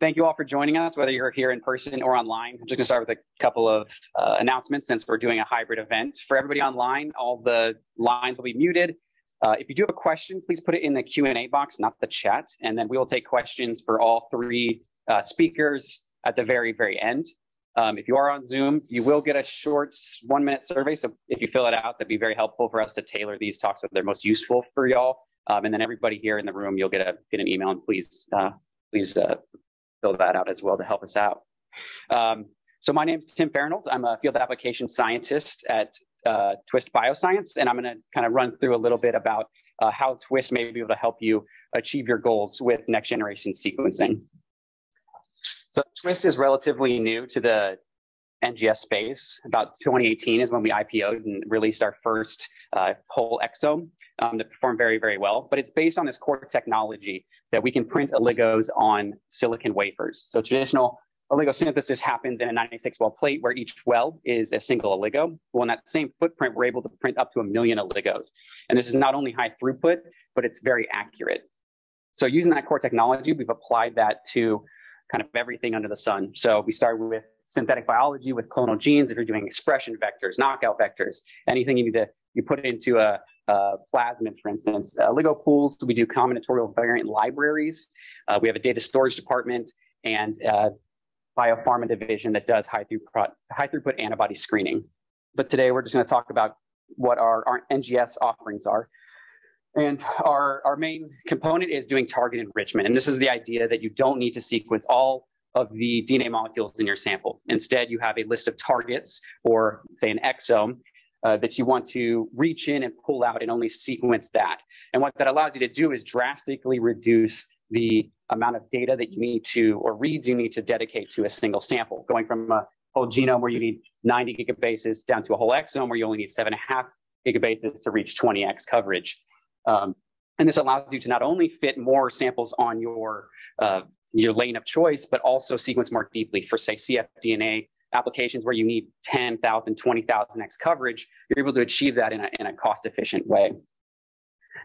thank you all for joining us, whether you're here in person or online. I'm just going to start with a couple of uh, announcements since we're doing a hybrid event. For everybody online, all the lines will be muted. Uh, if you do have a question, please put it in the Q&A box, not the chat, and then we will take questions for all three uh, speakers at the very, very end. Um, if you are on Zoom, you will get a short one-minute survey. So if you fill it out, that'd be very helpful for us to tailor these talks so they're most useful for y'all. Um, and then everybody here in the room, you'll get a get an email, and please uh, please uh, fill that out as well to help us out. Um, so my name is Tim Farinold. I'm a field application scientist at uh, Twist Bioscience, and I'm going to kind of run through a little bit about uh, how Twist may be able to help you achieve your goals with next generation sequencing. So Twist is relatively new to the NGS space. About 2018 is when we IPO'd and released our first uh, whole exome um, that performed very, very well. But it's based on this core technology that we can print oligos on silicon wafers. So traditional oligosynthesis happens in a 96 well plate where each well is a single oligo. Well, in that same footprint, we're able to print up to a million oligos. And this is not only high throughput, but it's very accurate. So using that core technology, we've applied that to kind of everything under the sun. So we started with synthetic biology with clonal genes. If you're doing expression vectors, knockout vectors, anything you need to you put into a, a plasmid, for instance, uh, pools. We do combinatorial variant libraries. Uh, we have a data storage department and uh, biopharma division that does high throughput, high throughput antibody screening. But today we're just going to talk about what our, our NGS offerings are. And our, our main component is doing target enrichment. And this is the idea that you don't need to sequence all of the DNA molecules in your sample. Instead, you have a list of targets or say an exome uh, that you want to reach in and pull out and only sequence that. And what that allows you to do is drastically reduce the amount of data that you need to, or reads you need to dedicate to a single sample, going from a whole genome where you need 90 gigabases down to a whole exome where you only need seven and a half gigabases to reach 20x coverage. Um, and this allows you to not only fit more samples on your uh, your lane of choice, but also sequence more deeply for say cfDNA applications where you need 10,000, 20,000x coverage. You're able to achieve that in a, in a cost efficient way.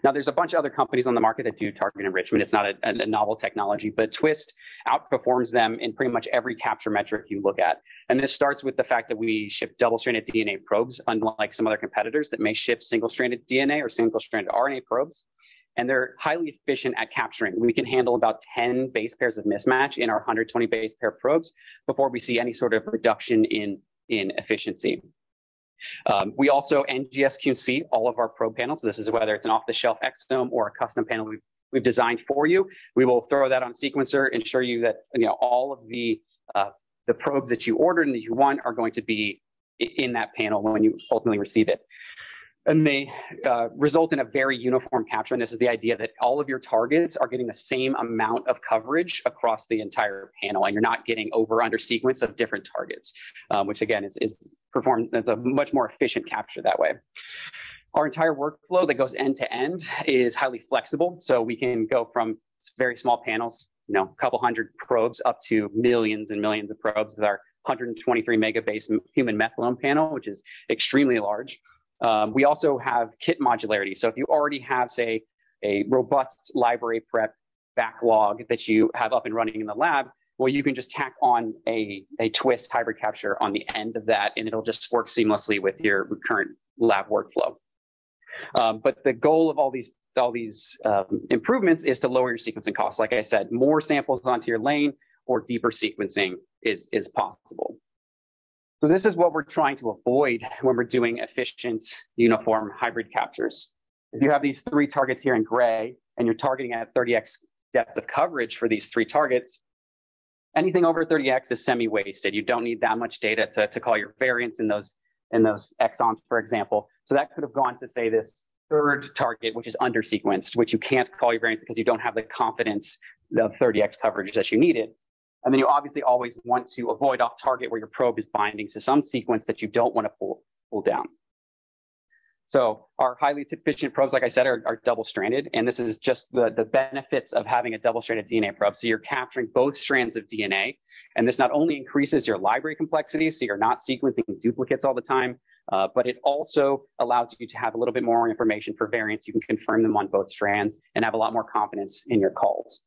Now, there's a bunch of other companies on the market that do target enrichment. It's not a, a, novel technology, but Twist outperforms them in pretty much every capture metric you look at. And this starts with the fact that we ship double-stranded DNA probes, unlike some other competitors that may ship single-stranded DNA or single-stranded RNA probes. And they're highly efficient at capturing. We can handle about 10 base pairs of mismatch in our 120 base pair probes before we see any sort of reduction in, in efficiency. Um, we also NGS QC all of our probe panels. So this is whether it's an off-the-shelf exome or a custom panel we've, we've designed for you. We will throw that on sequencer, ensure you that you know all of the uh, the probes that you ordered and that you want are going to be in that panel when you ultimately receive it and they uh, result in a very uniform capture. And this is the idea that all of your targets are getting the same amount of coverage across the entire panel, and you're not getting over under sequence of different targets, um, which again is, is performed as a much more efficient capture that way. Our entire workflow that goes end to end is highly flexible. So we can go from very small panels, you know, a couple hundred probes up to millions and millions of probes with our 123 megabase human methylome panel, which is extremely large. Um, we also have kit modularity. So if you already have, say, a robust library prep backlog that you have up and running in the lab, well, you can just tack on a, a twist hybrid capture on the end of that, and it'll just work seamlessly with your current lab workflow. Um, but the goal of all these all these um, improvements is to lower your sequencing costs. Like I said, more samples onto your lane or deeper sequencing is is possible. So this is what we're trying to avoid when we're doing efficient uniform hybrid captures. If you have these three targets here in gray and you're targeting at 30x depth of coverage for these three targets, anything over 30x is semi-wasted. You don't need that much data to, to call your variants in those in those exons, for example. So that could have gone to say this third target, which is under sequenced, which you can't call your variants because you don't have the confidence of 30x coverage that you needed. And then you obviously always want to avoid off target where your probe is binding to some sequence that you don't want to pull, pull down. So our highly efficient probes, like I said, are, are double stranded. And this is just the, the benefits of having a double stranded DNA probe. So you're capturing both strands of DNA. And this not only increases your library complexity, so you're not sequencing duplicates all the time, uh, but it also allows you to have a little bit more information for variants. You can confirm them on both strands and have a lot more confidence in your calls.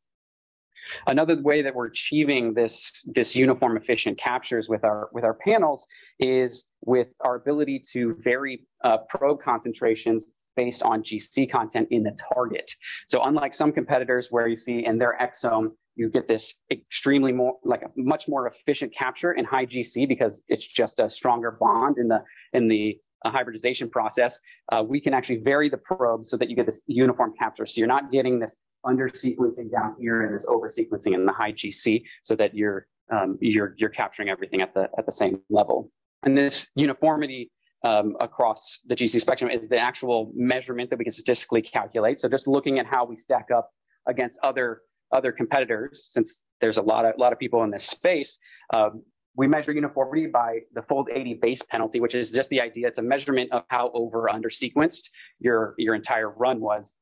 Another way that we're achieving this, this uniform efficient captures with our, with our panels is with our ability to vary uh, probe concentrations based on GC content in the target. So unlike some competitors where you see in their exome, you get this extremely more, like a much more efficient capture in high GC because it's just a stronger bond in the, in the uh, hybridization process. Uh, we can actually vary the probe so that you get this uniform capture. So you're not getting this under sequencing down here and this over sequencing in the high GC so that you're, um, you're, you're capturing everything at the, at the same level. And this uniformity um, across the GC spectrum is the actual measurement that we can statistically calculate. So just looking at how we stack up against other other competitors, since there's a lot of a lot of people in this space, um, we measure uniformity by the fold 80 base penalty, which is just the idea. It's a measurement of how over under sequenced your your entire run was.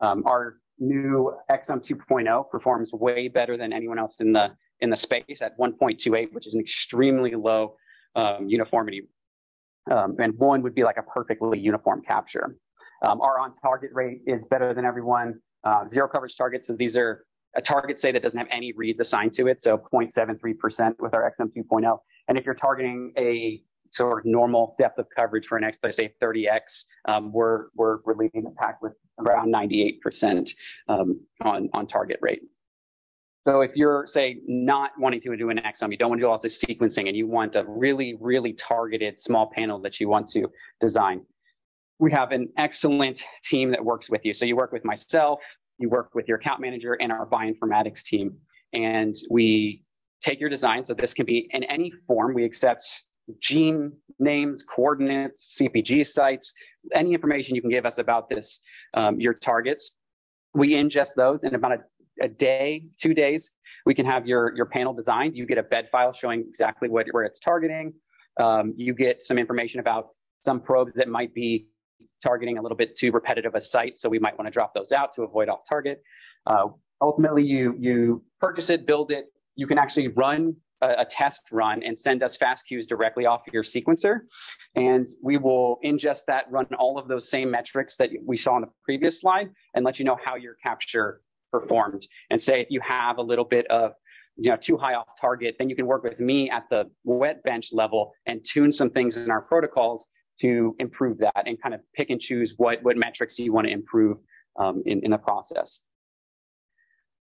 Um, our new Exome 2.0 performs way better than anyone else in the in the space at 1.28, which is an extremely low um, uniformity um, and one would be like a perfectly uniform capture. Um, our on target rate is better than everyone. Uh, zero coverage targets. So these are a target say that doesn't have any reads assigned to it. So 0.73% with our Exome 2.0. And if you're targeting a sort of normal depth of coverage for an X, let's say 30X, um, we're, we're, we're the pack with around 98% um, on, on target rate. So if you're, say, not wanting to do an exome, you don't want to do all this sequencing, and you want a really, really targeted small panel that you want to design, we have an excellent team that works with you. So you work with myself, you work with your account manager and our bioinformatics team, and we take your design. So this can be in any form. We accept gene names, coordinates, CPG sites, any information you can give us about this, um, your targets. We ingest those in about a a day, two days, we can have your, your panel designed. You get a bed file showing exactly what, where it's targeting. Um, you get some information about some probes that might be targeting a little bit too repetitive a site. So we might want to drop those out to avoid off target. Uh, ultimately, you, you purchase it, build it. You can actually run a, test run and send us fast FASTQs directly off your sequencer. And we will ingest that, run all of those same metrics that we saw on the previous slide and let you know how your capture performed and say if you have a little bit of you know too high off target then you can work with me at the wet bench level and tune some things in our protocols to improve that and kind of pick and choose what what metrics you want to improve um, in, in the process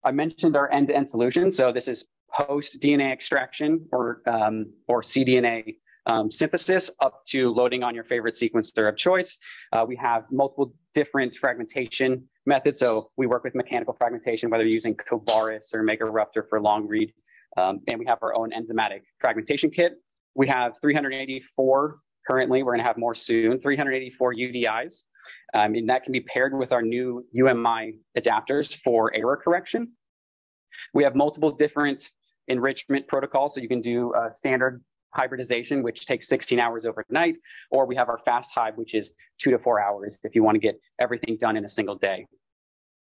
i mentioned our end-to-end solution so this is post dna extraction or um, or cdna um, synthesis up to loading on your favorite sequencer of choice. Uh, we have multiple different fragmentation methods. So we work with mechanical fragmentation, whether using Covaris or Megaruptor for long read. Um, and we have our own enzymatic fragmentation kit. We have 384 currently. We're going to have more soon. 384 UDIs. Um, and that can be paired with our new UMI adapters for error correction. We have multiple different enrichment protocol. So you can do a standard hybridization, which takes 16 hours overnight, or we have our Fast Hyb, which is two to four hours if you want to get everything done in a single day.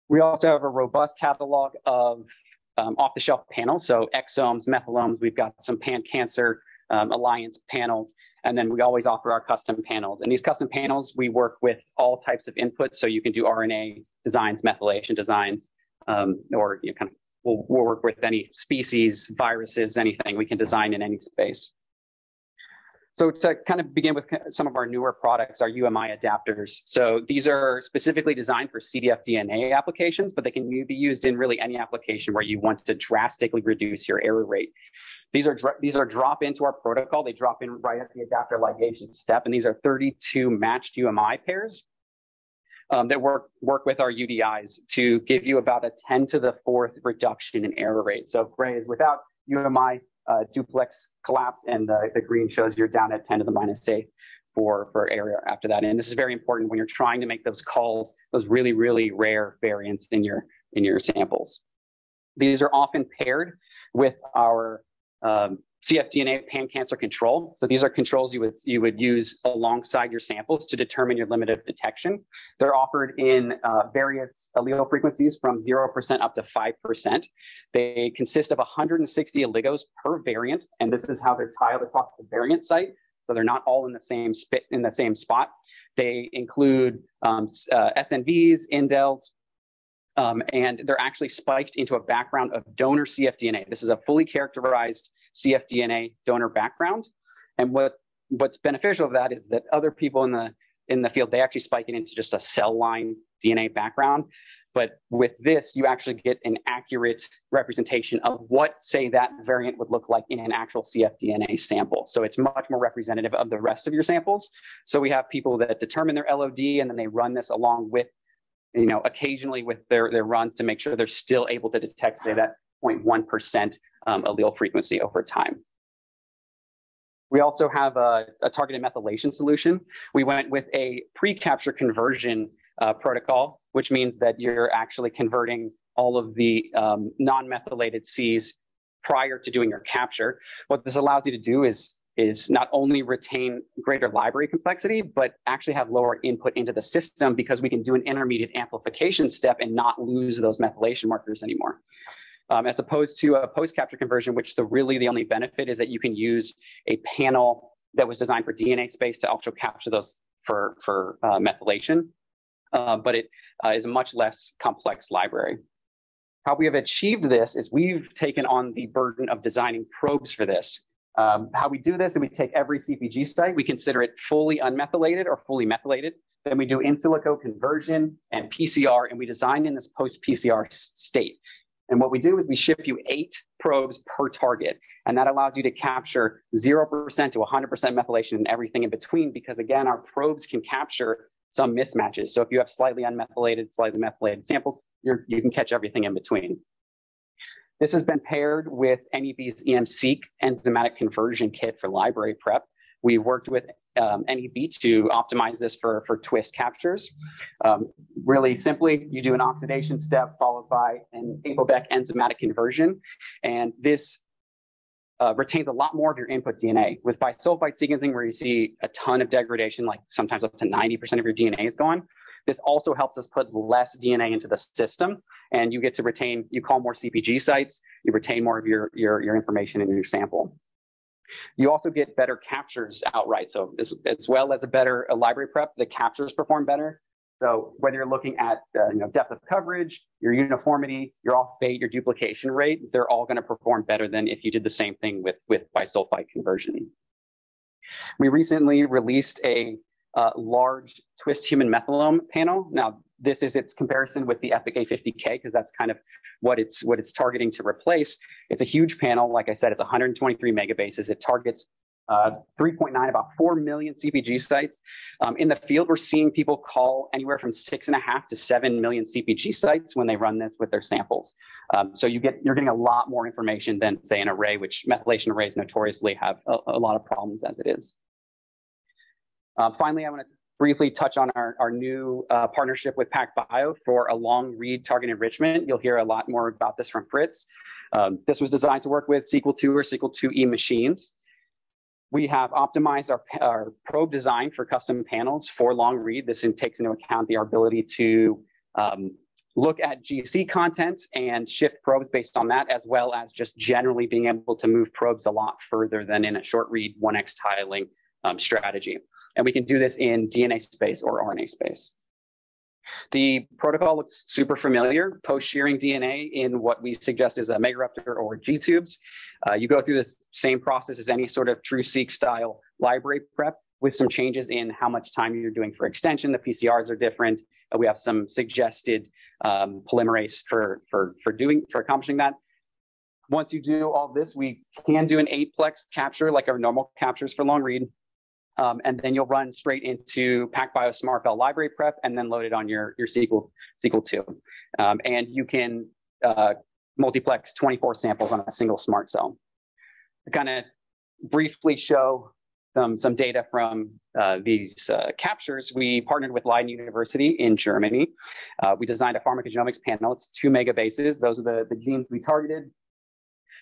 We also have a robust catalog of um, off-the-shelf panels, so exomes, methylomes. We've got some pan-cancer um, alliance panels, and then we always offer our custom panels. And these custom panels, we work with all types of inputs, so you can do RNA designs, methylation designs, um, or you know, kind of we'll, we'll work with any species, viruses, anything we can design in any space. So to kind of begin with some of our newer products, our UMI adapters. So these are specifically designed for cfDNA applications, but they can be used in really any application where you want to drastically reduce your error rate. These are these are drop into our protocol. They drop in right at the adapter ligation step, and these are 32 matched UMI pairs um, that work work with our UDIs to give you about a 10 to the fourth reduction in error rate. So gray is without UMI, uh, duplex collapse, and the, the green shows you're down at 10 to the minus 8 for, for area after that. And this is very important when you're trying to make those calls, those really, really rare variants in your, in your samples. These are often paired with our um, cfDNA pan-cancer control. So these are controls you would you would use alongside your samples to determine your limit of detection. They're offered in uh, various allele frequencies from 0% up to 5%. They consist of 160 oligos per variant, and this is how they're tiled across the variant site. So they're not all in the same spit in the same spot. They include um, uh, SNVs, indels, Um, and they're actually spiked into a background of donor cfDNA. This is a fully characterized cfDNA donor background. And what what's beneficial of that is that other people in the in the field they actually spike it into just a cell line DNA background. But with this, you actually get an accurate representation of what, say, that variant would look like in an actual cfDNA sample. So it's much more representative of the rest of your samples. So we have people that determine their LOD and then they run this along with, you know, occasionally with their, their runs to make sure they're still able to detect, say, that 0.1% um, allele frequency over time. We also have a, a, targeted methylation solution. We went with a pre-capture conversion uh, protocol, which means that you're actually converting all of the um, non-methylated Cs prior to doing your capture. What this allows you to do is is not only retain greater library complexity, but actually have lower input into the system because we can do an intermediate amplification step and not lose those methylation markers anymore um, as opposed to a post-capture conversion, which the really the only benefit is that you can use a panel that was designed for DNA space to also capture those for for uh, methylation, uh, but it uh, is a much less complex library. How we have achieved this is we've taken on the burden of designing probes for this. Um, how we do this is we take every CPG site, we consider it fully unmethylated or fully methylated. Then we do in silico conversion and PCR, and we design in this post PCR state. And what we do is we ship you eight probes per target. And that allows you to capture 0% to 100% methylation and everything in between, because again, our probes can capture some mismatches. So if you have slightly unmethylated, slightly methylated samples, you can catch everything in between. This has been paired with NEB's EMSeq enzymatic conversion kit for library prep. We've worked with um, NEB to optimize this for, for twist captures. Um, really simply, you do an oxidation step followed by an APOBEC enzymatic conversion. And this uh, retains a lot more of your input DNA. With bisulfite sequencing, where you see a ton of degradation, like sometimes up to 90% of your DNA is gone, this also helps us put less DNA into the system, and you get to retain, you call more CPG sites, you retain more of your, your, your information in your sample. You also get better captures outright. So as, as well as a better a library prep, the captures perform better. So whether you're looking at uh, you know depth of coverage, your uniformity, your off bait, your duplication rate, they're all going to perform better than if you did the same thing with with bisulfite conversion. We recently released a uh, large twist human methylome panel. Now this is its comparison with the EPIC 850K because that's kind of what it's what it's targeting to replace. It's a huge panel. Like I said, it's 123 megabases. It targets uh, 3.9, about 4 million CPG sites. Um, in the field, we're seeing people call anywhere from six and a half to 7 million CPG sites when they run this with their samples. Um, so you get, you're getting a lot more information than say an array, which methylation arrays notoriously have a, a lot of problems as it is. Uh, finally, I want to briefly touch on our, our new uh, partnership with PacBio for a long read target enrichment. You'll hear a lot more about this from Fritz. Um, this was designed to work with Sequel II or Sequel IIe machines. We have optimized our, our probe design for custom panels for long read. This takes into account the ability to um, look at GC content and shift probes based on that, as well as just generally being able to move probes a lot further than in a short read 1x tiling um, strategy. And we can do this in DNA space or RNA space. The protocol looks super familiar, post-shearing DNA in what we suggest is a megaruptor or G-tubes. Uh, you go through the same process as any sort of TruSeq style library prep with some changes in how much time you're doing for extension. The PCRs are different. Uh, we have some suggested um, polymerase for, for, for doing, for accomplishing that. Once you do all this, we can do an eight plex capture like our normal captures for long read. Um, and then you'll run straight into PacBio SMRTbell library prep and then load it on your, your Sequel, Sequel II. Um, and you can uh, multiplex 24 samples on a single SMRT Cell. To kind of briefly show some, some data from uh, these uh, captures, we partnered with Leiden University in Germany. Uh, we designed a pharmacogenomics panel. It's two megabases. Those are the, the genes we targeted.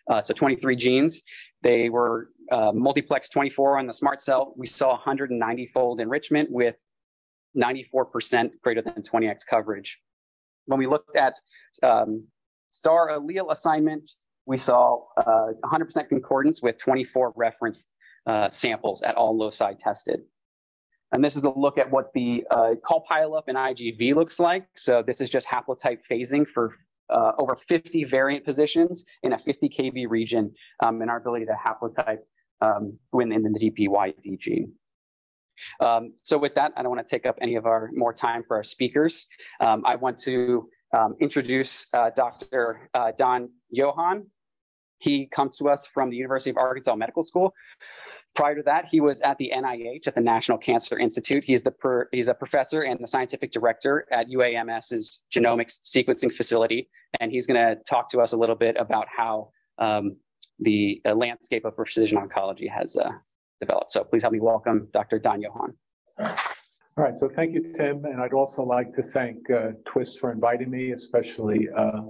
Uh, so 23 genes. They were uh, multiplex 24 on the SMRT Cell. We saw 190 fold enrichment with 94% greater than 20x coverage. When we looked at um, star allele assignment, we saw uh, 100% concordance with 24 reference uh, samples at all loci tested. And this is a look at what the uh, call pileup in IGV looks like. So this is just haplotype phasing for uh, over 50 variant positions in a 50 kb region um, and our ability to haplotype um, within the DPYD gene. Um, so with that, I don't want to take up any of our more time for our speakers. Um, I want to um, introduce uh, Dr. Uh, Don Johann. He comes to us from the University of Arkansas Medical School. Prior to that, he was at the NIH at the National Cancer Institute. He's the per, he's a professor and the scientific director at UAMS's genomics sequencing facility, and he's going to talk to us a little bit about how um, the uh, landscape of precision oncology has uh, developed. So please help me welcome Dr. Don Johann. All right, so thank you, Tim, and I'd also like to thank uh, Twist for inviting me, especially uh,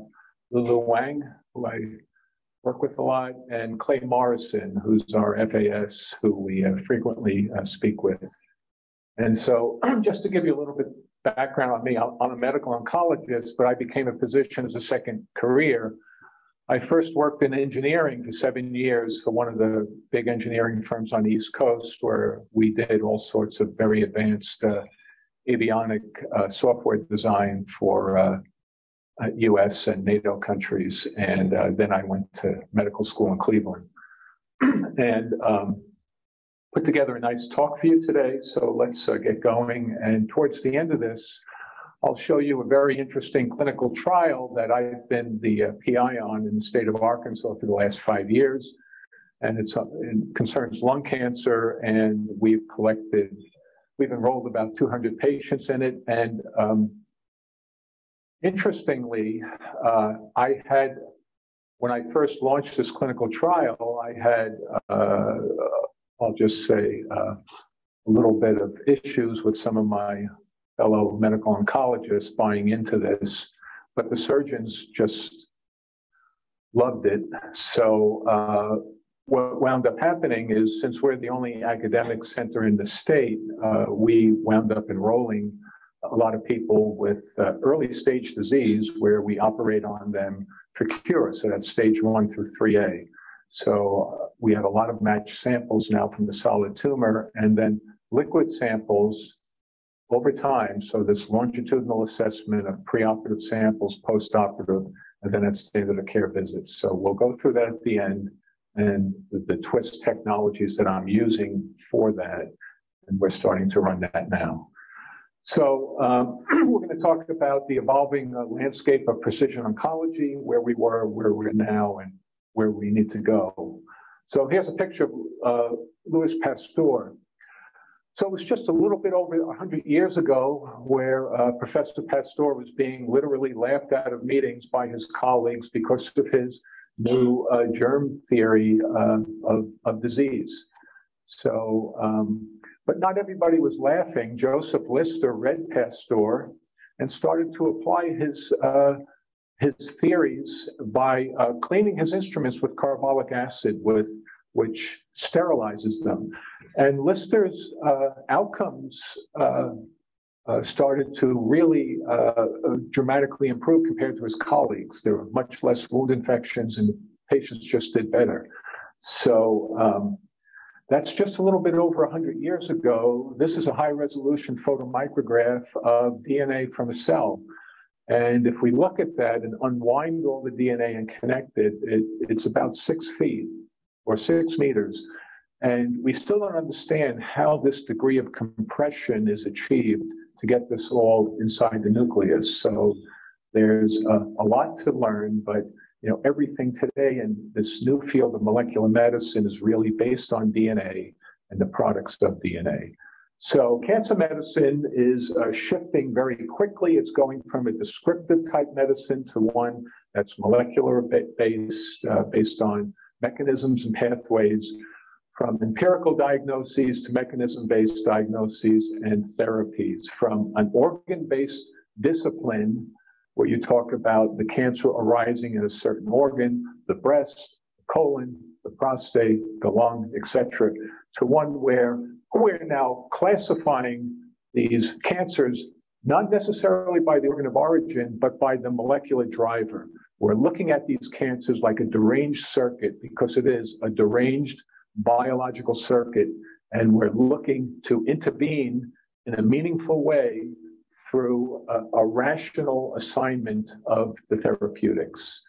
Lulu Wang, who I work with a lot, and Clay Morrison, who's our FAS, who we uh, frequently uh, speak with. And so, just to give you a little bit background on me, I'm a medical oncologist, but I became a physician as a second career I first worked in engineering for seven years for one of the big engineering firms on the East Coast, where we did all sorts of very advanced uh, avionic uh, software design for uh, US and NATO countries. And uh, then I went to medical school in Cleveland and um, put together a nice talk for you today. So let's uh, get going. And towards the end of this, I'll show you a very interesting clinical trial that I've been the uh, PI on in the state of Arkansas for the last five years. And it's, uh, it concerns lung cancer, and we've collected, we've enrolled about 200 patients in it. And um, interestingly, uh, I had, when I first launched this clinical trial, I had, uh, I'll just say, uh, a little bit of issues with some of my fellow medical oncologists buying into this, but the surgeons just loved it. So uh, what wound up happening is since we're the only academic center in the state, uh, we wound up enrolling a lot of people with uh, early stage disease where we operate on them for cure. So that's stage one through 3A. So uh, we have a lot of matched samples now from the solid tumor and then liquid samples over time. So this longitudinal assessment of preoperative samples, postoperative, and then at standard of care visits. So we'll go through that at the end and the, the twist technologies that I'm using for that. And we're starting to run that now. So um, we're going to talk about the evolving uh, landscape of precision oncology, where we were, where we're now, and where we need to go. So here's a picture of uh, Louis Pasteur. So it was just a little bit over 100 years ago where uh, Professor Pasteur was being literally laughed out of meetings by his colleagues because of his new uh, germ theory uh, of, of disease. So, um, but not everybody was laughing. Joseph Lister read Pasteur and started to apply his uh, his theories by uh, cleaning his instruments with carbolic acid with which sterilizes them. And Lister's uh, outcomes uh, uh, started to really uh, dramatically improve compared to his colleagues. There were much less wound infections, and patients just did better. So um, that's just a little bit over 100 years ago. This is a high resolution photomicrograph of DNA from a cell. And if we look at that and unwind all the DNA and connect it, it it's about six feet or six meters. And we still don't understand how this degree of compression is achieved to get this all inside the nucleus. So there's a, a, lot to learn, but you know everything today in this new field of molecular medicine is really based on DNA and the products of DNA. So cancer medicine is uh, shifting very quickly. It's going from a descriptive type medicine to one that's molecular based, uh, based on mechanisms and pathways from empirical diagnoses to mechanism-based diagnoses and therapies, from an organ-based discipline where you talk about the cancer arising in a certain organ, the breast, the colon, the prostate, the lung, etc., to one where we're now classifying these cancers not necessarily by the organ of origin, but by the molecular driver. We're looking at these cancers like a deranged circuit because it is a deranged biological circuit, and we're looking to intervene in a meaningful way through a, a rational assignment of the therapeutics.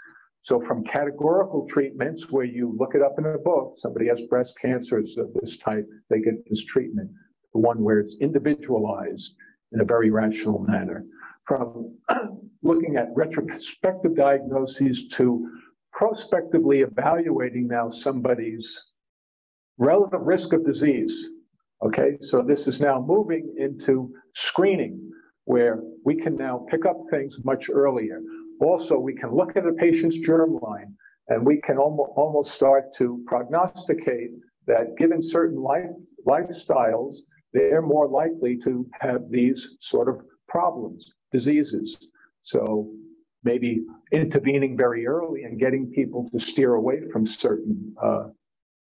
So from categorical treatments where you look it up in a book, somebody has breast cancers of this type, they get this treatment. The one where it's individualized in a very rational manner. From looking at retrospective diagnoses to prospectively evaluating now somebody's relative risk of disease. Okay, so this is now moving into screening where we can now pick up things much earlier. Also, we can look at a patient's germline and we can almost, start to prognosticate that given certain life, lifestyles, they're more likely to have these sort of problems, diseases. So maybe intervening very early and getting people to steer away from certain uh,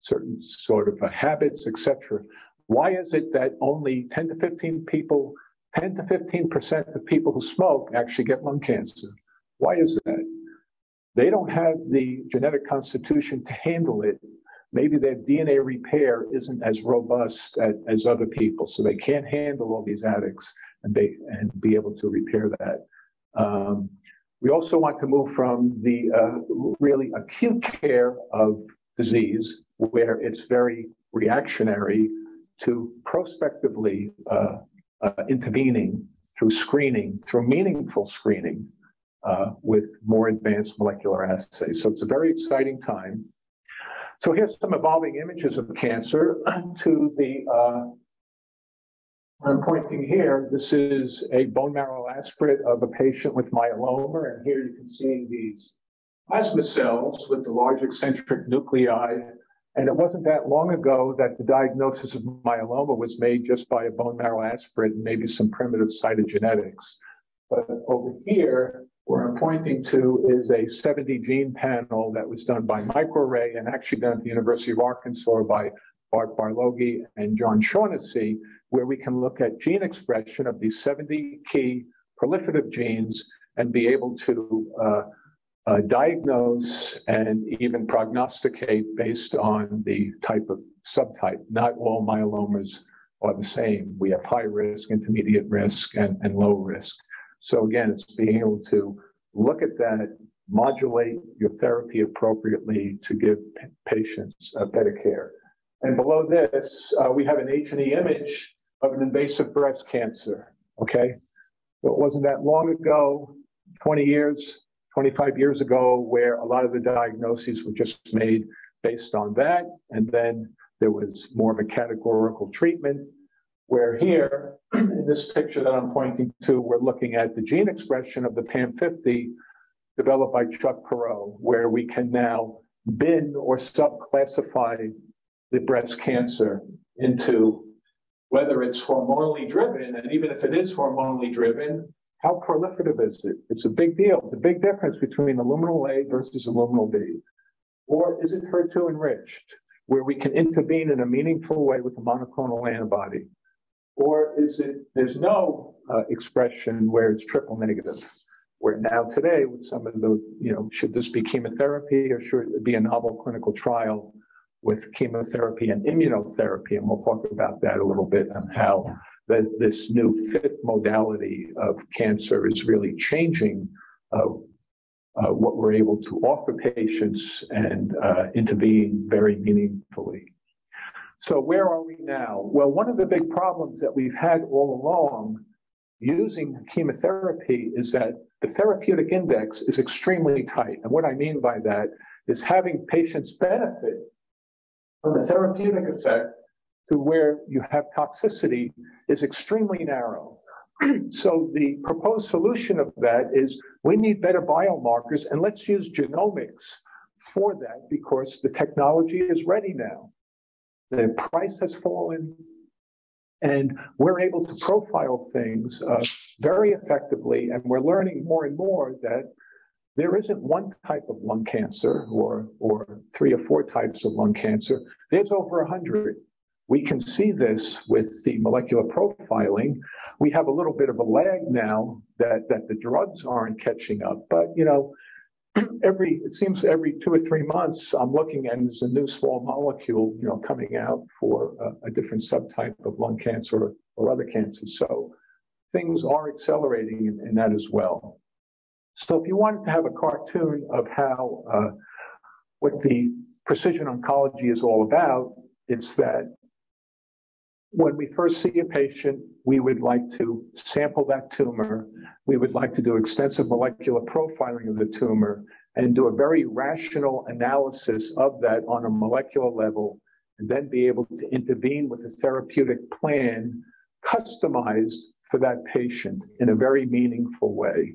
certain sort of uh, habits, etc. Why is it that only 10 to 15 people, 10 to 15 percent of people who smoke actually get lung cancer? Why is that? They don't have the genetic constitution to handle it. Maybe their DNA repair isn't as robust as, as other people, so they can't handle all these adducts and they and be able to repair that. Um, we also want to move from the uh, really acute care of disease, where it's very reactionary, to prospectively uh, uh, intervening through screening, through meaningful screening uh, with more advanced molecular assays. So it's a very exciting time. So here's some evolving images of cancer to the uh, I'm pointing here, this is a bone marrow aspirate of a patient with myeloma, and here you can see these plasma cells with the large eccentric nuclei. And it wasn't that long ago that the diagnosis of myeloma was made just by a bone marrow aspirate and maybe some primitive cytogenetics. But over here, where I'm pointing to is a 70 gene panel that was done by microarray and actually done at the University of Arkansas by Bart Barlogie and John Shaughnessy where we can look at gene expression of these 70 key proliferative genes and be able to uh, uh, diagnose and even prognosticate based on the type of subtype. Not all myelomas are the same. We have high risk, intermediate risk, and, and low risk. So again, it's being able to look at that, modulate your therapy appropriately to give p- patients uh, better care. And below this, uh, we have an H&E image of an invasive breast cancer. Okay. So it wasn't that long ago, 20 years, 25 years ago, where a lot of the diagnoses were just made based on that. And then there was more of a categorical treatment. Where here, in this picture that I'm pointing to, we're looking at the gene expression of the PAM50 developed by Chuck Perou, where we can now bin or subclassify the breast cancer into whether it's hormonally driven, and even if it is hormonally driven, how proliferative is it? It's a big deal. It's a big difference between luminal A versus luminal B. Or is it HER2 enriched, where we can intervene in a meaningful way with a monoclonal antibody? Or is it there's no uh, expression where it's triple negative? Where now today, with some of the, you know, should this be chemotherapy or should it be a novel clinical trial with chemotherapy and immunotherapy, and we'll talk about that a little bit and how this, this new fifth modality of cancer is really changing uh, uh, what we're able to offer patients and uh, intervene very meaningfully. So where are we now? Well, one of the big problems that we've had all along using chemotherapy is that the therapeutic index is extremely tight. And what I mean by that is having patients benefit from the therapeutic effect to where you have toxicity is extremely narrow. so the proposed solution of that is we need better biomarkers and let's use genomics for that because the technology is ready now. The price has fallen and we're able to profile things uh, very effectively and we're learning more and more that there isn't one type of lung cancer or, or three or four types of lung cancer. There's over a hundred. We can see this with the molecular profiling. We have a little bit of a lag now that, that the drugs aren't catching up. But, you know, every it seems every two or three months I'm looking and there's a new small molecule, you know, coming out for a, a different subtype of lung cancer or, other cancers. So things are accelerating in, in, that as well. So if you wanted to have a cartoon of how uh, what the precision oncology is all about, it's that when we first see a patient, we would like to sample that tumor. We would like to do extensive molecular profiling of the tumor and do a very rational analysis of that on a molecular level, and then be able to intervene with a therapeutic plan customized for that patient in a very meaningful way.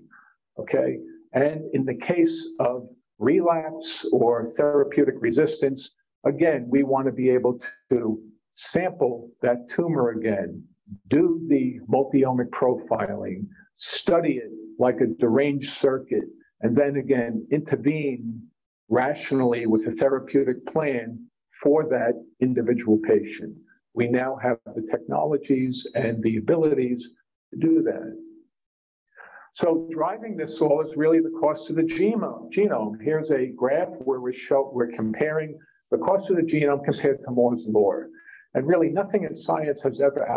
Okay. And in the case of relapse or therapeutic resistance, again, we want to be able to sample that tumor again, do the multiomic profiling, study it like a deranged circuit, and then again intervene rationally with a therapeutic plan for that individual patient. We now have the technologies and the abilities to do that. So driving this all is really the cost of the genome. Here's a graph where we're, show, we're comparing the cost of the genome compared to Moore's law. And really, nothing in science has ever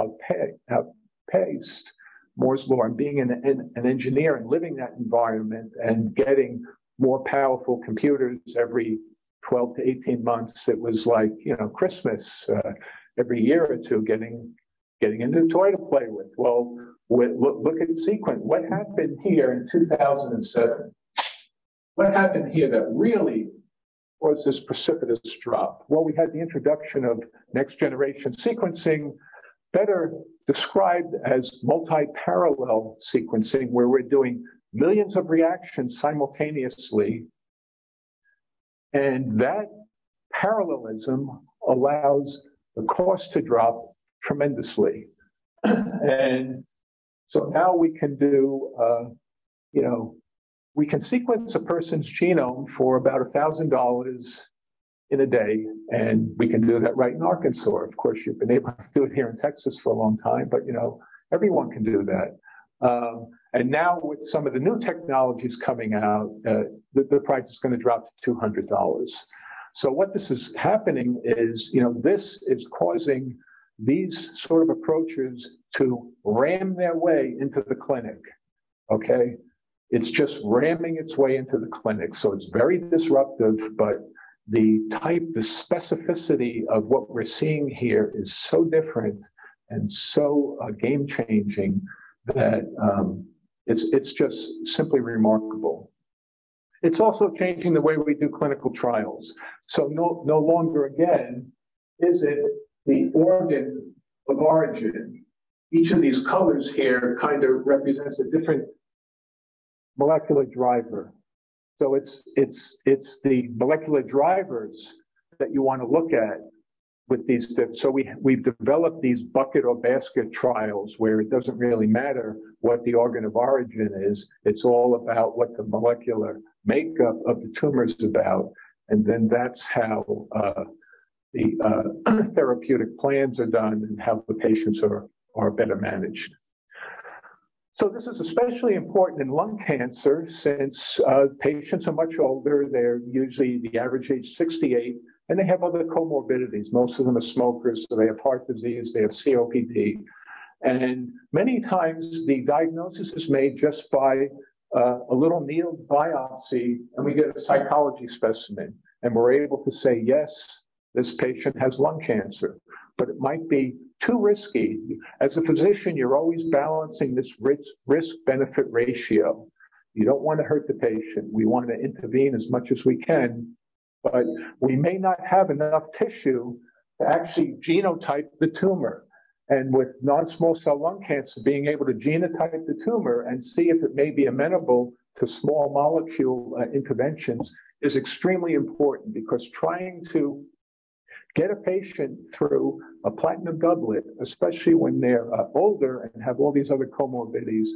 outpaced Moore's law. And being an, an engineer and living that environment and getting more powerful computers every 12 to 18 months, it was like, you know, Christmas uh, every year or two, getting getting a new toy to play with. Well, look, look at Sequent. What happened here in 2007? What happened here that really was this precipitous drop? Well, we had the introduction of next generation sequencing, better described as multi-parallel sequencing, where we're doing millions of reactions simultaneously. And that parallelism allows the cost to drop tremendously. and so now we can do, uh, you know, we can sequence a person's genome for about $1,000 in a day, and we can do that right in Arkansas. Of course, you've been able to do it here in Texas for a long time, but you know, everyone can do that. Um, and now with some of the new technologies coming out, uh, the, the, price is going to drop to $200. So what this is happening is, you know, this is causing these sort of approaches to ram their way into the clinic. Okay. It's just ramming its way into the clinic. So it's very disruptive, but the type, the specificity of what we're seeing here is so different and so uh, game changing that um, it's, it's just simply remarkable. It's also changing the way we do clinical trials. So no, no longer again is it the organ of origin. Each of these colors here kind of represents a different molecular driver. So it's it's it's the molecular drivers that you want to look at with these. So we we've developed these bucket or basket trials where it doesn't really matter what the organ of origin is. It's all about what the molecular makeup of the tumor is about, and then that's how uh, the uh, therapeutic plans are done and how the patients are are better managed. So this is especially important in lung cancer since uh, patients are much older. They're usually the average age 68, and they have other comorbidities. Most of them are smokers, so they have heart disease, they have COPD. And many times the diagnosis is made just by uh, a little needle biopsy, and we get a cytology specimen, and we're able to say, yes, this patient has lung cancer. But it might be too risky. As a physician, you're always balancing this risk benefit ratio. You don't want to hurt the patient. We want to intervene as much as we can, but we may not have enough tissue to actually genotype the tumor. And with non-small cell lung cancer, being able to genotype the tumor and see if it may be amenable to small molecule uh, interventions is extremely important because trying to get a patient through a platinum doublet, especially when they're uh, older and have all these other comorbidities,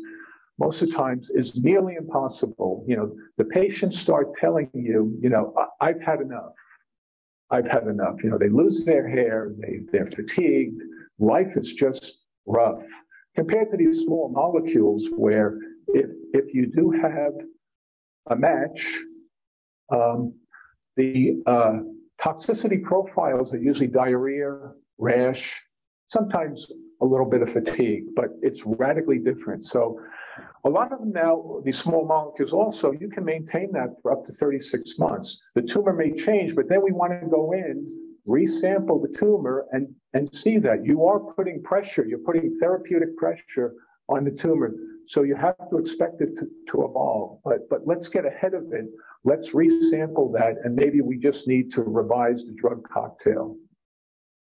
most of the times is nearly impossible. You know, the patients start telling you, you know, I've had enough. I've had enough. You know, they lose their hair, they, they're fatigued. Life is just rough compared to these small molecules where if, if you do have a match, Um, the uh, toxicity profiles are usually diarrhea, rash, sometimes a little bit of fatigue, but it's radically different. So a lot of them now, these small molecules also, you can maintain that for up to 36 months. The tumor may change, but then we want to go in, resample the tumor and, and see that you are putting pressure, you're putting therapeutic pressure on the tumor. So you have to expect it to, to evolve. But, but let's get ahead of it. Let's resample that, and maybe we just need to revise the drug cocktail.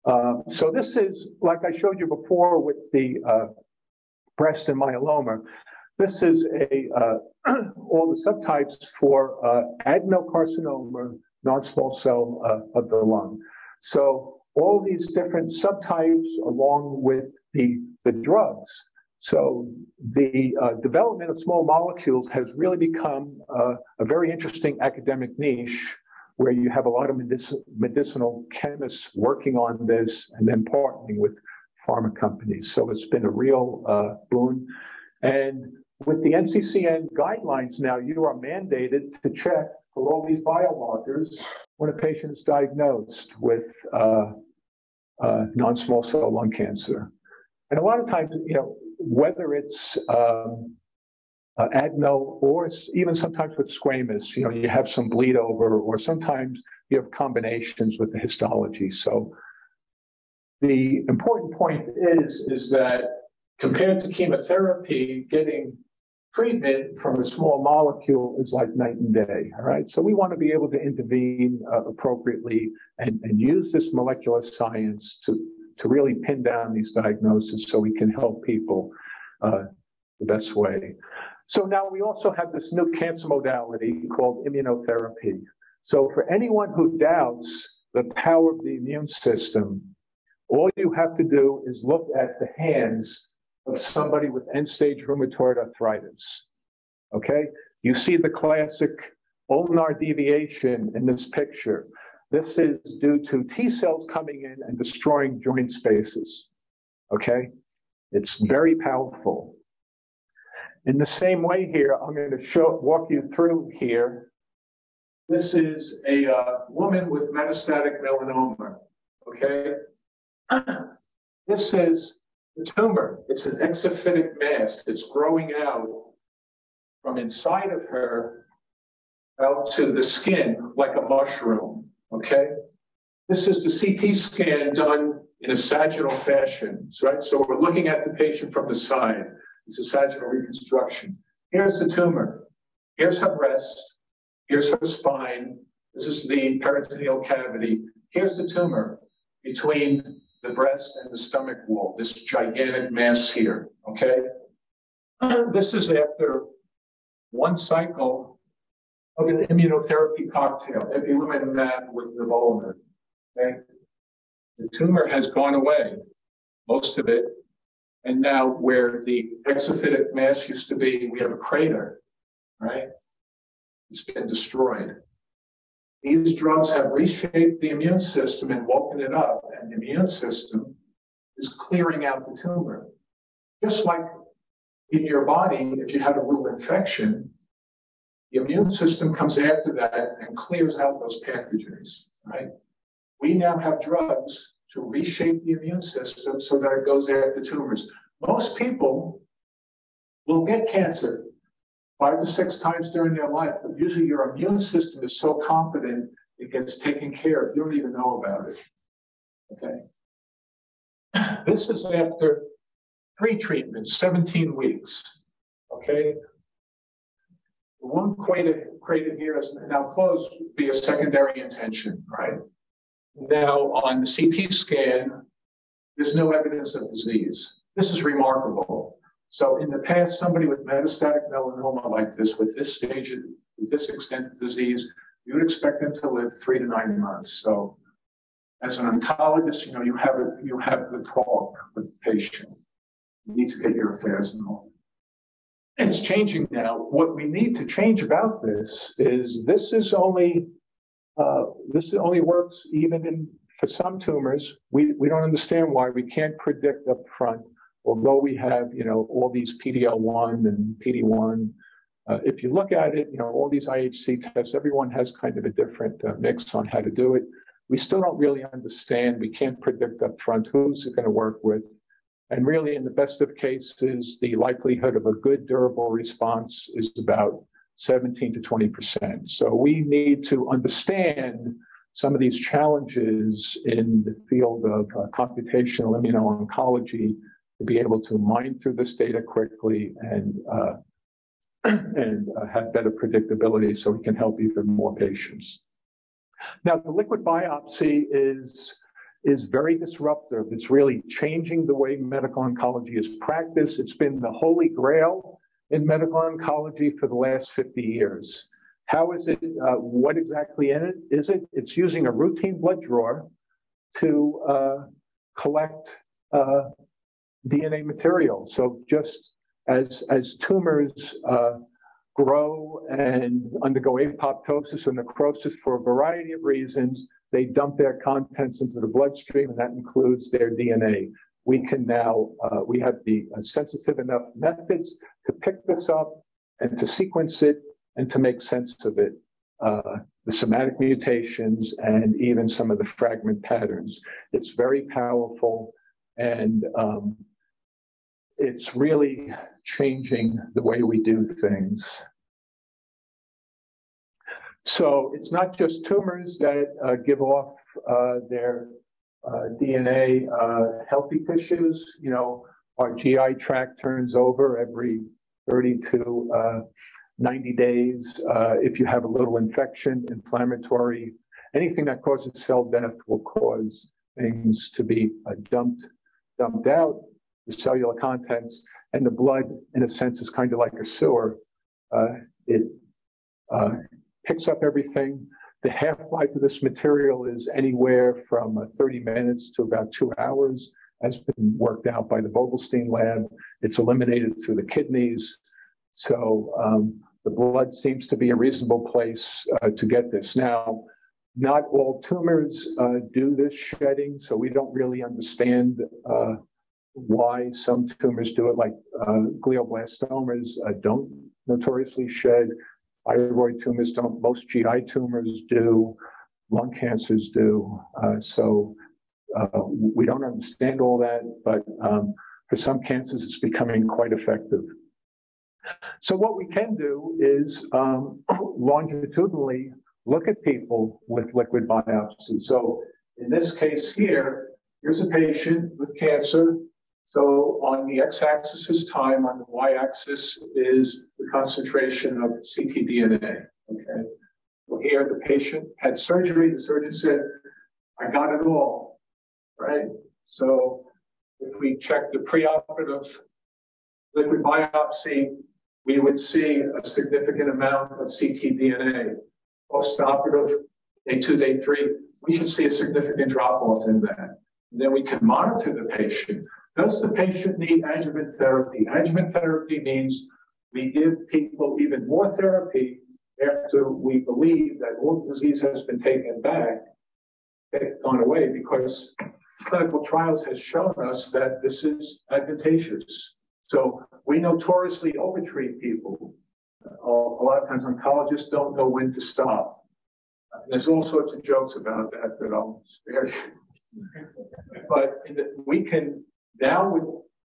Um, so this is, like I showed you before with the uh, breast and myeloma, this is a uh, all the subtypes for uh, adenocarcinoma, non-small cell uh, of the lung. So all these different subtypes along with the, the drugs. So the uh, development of small molecules has really become uh, a very interesting academic niche where you have a lot of medic- medicinal chemists working on this and then partnering with pharma companies. So it's been a real uh, boon. And with the NCCN guidelines now, you are mandated to check for all these biomarkers when a patient is diagnosed with uh, uh, non-small cell lung cancer. And a lot of times, you know, whether it's um, uh, adeno or even sometimes with squamous, you know, you have some bleed over, or sometimes you have combinations with the histology. So the important point is is that compared to chemotherapy, getting treatment from a small molecule is like night and day. All right. So we want to be able to intervene uh, appropriately and, and use this molecular science to, to really pin down these diagnoses so we can help people uh, the best way. So now we also have this new cancer modality called immunotherapy. So for anyone who doubts the power of the immune system, all you have to do is look at the hands of somebody with end stage rheumatoid arthritis. Okay? You see the classic ulnar deviation in this picture. This is due to T cells coming in and destroying joint spaces. Okay? It's very powerful. In the same way here, I'm going to show, walk you through here. This is a uh, woman with metastatic melanoma. Okay? This is the tumor. It's an exophytic mass. It's growing out from inside of her out to the skin like a mushroom. Okay? This is the CT scan done in a sagittal fashion, right? So we're looking at the patient from the side. It's a sagittal reconstruction. Here's the tumor. Here's her breast. Here's her spine. This is the peritoneal cavity. Here's the tumor between the breast and the stomach wall, this gigantic mass here, okay? This is after one cycle of an immunotherapy cocktail, ipilimumab with nivolumab, okay? The tumor has gone away, most of it, and now where the exophytic mass used to be, we have a crater, right? It's been destroyed. These drugs have reshaped the immune system and woken it up, and the immune system is clearing out the tumor. Just like in your body, if you have a little infection, the immune system comes after that and clears out those pathogens, right? We now have drugs to reshape the immune system so that it goes after tumors. Most people will get cancer five to six times during their life, but usually your immune system is so competent it gets taken care of. You don't even know about it. Okay. This is after three treatments, 17 weeks. Okay. One created, crater here is now closed via secondary intention, right? Now on the CT scan, there's no evidence of disease. This is remarkable. So in the past, somebody with metastatic melanoma like this, with this stage, with this extent of disease, you would expect them to live three to nine months. So as an oncologist, you know, you have a, you have the talk with the patient. You need to get your affairs in order. It's changing now. What we need to change about this is this is only uh, this only works even in for some tumors. We we don't understand why we can't predict up front although we have, you know, all these PD-L1 and PD-1 Uh, if you look at it, you know, all these IHC tests, everyone has kind of a different uh, mix on how to do it. We still don't really understand. We can't predict up front who's going to work with. And really, in the best of cases, the likelihood of a good durable response is about 17 to 20%. So we need to understand some of these challenges in the field of uh, computational immuno-oncology to be able to mine through this data quickly and uh, and uh, have better predictability so we can help even more patients. Now, the liquid biopsy is is very disruptive. It's really changing the way medical oncology is practiced. It's been the holy grail in medical oncology for the last 50 years. How is it? Uh, what exactly in it is it? It's using a routine blood draw to uh, collect uh, DNA material. So just as as tumors uh, grow and undergo apoptosis or necrosis for a variety of reasons, they dump their contents into the bloodstream, and that includes their DNA. We can now uh, we have the uh, sensitive enough methods to pick this up and to sequence it and to make sense of it. Uh, the somatic mutations and even some of the fragment patterns. It's very powerful and um, it's really changing the way we do things. So it's not just tumors that uh, give off uh, their uh, DNA, uh, healthy tissues, you know, our GI tract turns over every 30 to uh, 90 days. Uh, if you have a little infection, inflammatory, anything that causes cell death will cause things to be dumped, dumped out the cellular contents, and the blood, in a sense, is kind of like a sewer. It uh, picks up everything. The half-life of this material is anywhere from uh, 30 minutes to about two hours, has been worked out by the Vogelstein lab. It's eliminated through the kidneys. So um, the blood seems to be a reasonable place uh, to get this. Now, not all tumors uh, do this shedding, so we don't really understand uh, why some tumors do it, like uh, glioblastomas uh, don't notoriously shed. Thyroid tumors don't. Most GI tumors do. Lung cancers do. Uh, so uh, we don't understand all that, but um, for some cancers, it's becoming quite effective. So what we can do is um, longitudinally look at people with liquid biopsy. So in this case here, here's a patient with cancer so on the x-axis is time, on the y-axis is the concentration of ctDNA. Okay. Well, here the patient had surgery. The surgeon said, "I got it all." Right. So if we check the preoperative liquid biopsy, we would see a significant amount of ctDNA. Postoperative, day two, day three, we should see a significant drop off in that. And then we can monitor the patient. Does the patient need adjuvant therapy? Adjuvant therapy means we give people even more therapy after we believe that all disease has been taken back, gone away, because clinical trials has shown us that this is advantageous. So we notoriously overtreat people. A lot of times oncologists don't know when to stop. There's all sorts of jokes about that that I'll spare you. but we can now with,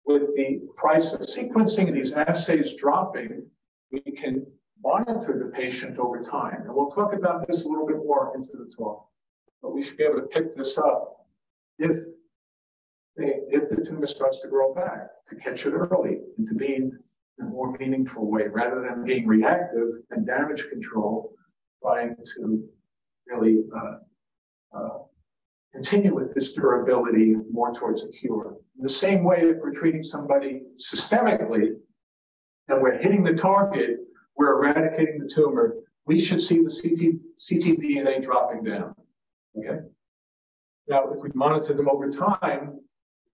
with the price of sequencing and these assays dropping, we can monitor the patient over time. And we'll talk about this a little bit more into the talk. But we should be able to pick this up if they, if the tumor starts to grow back, to catch it early and to be in a more meaningful way rather than being reactive and damage control, trying to really uh, uh, continue with this durability more towards a cure. In the same way, if we're treating somebody systemically and we're hitting the target, we're eradicating the tumor, we should see the CT, ctDNA dropping down. Okay. Now, if we monitor them over time,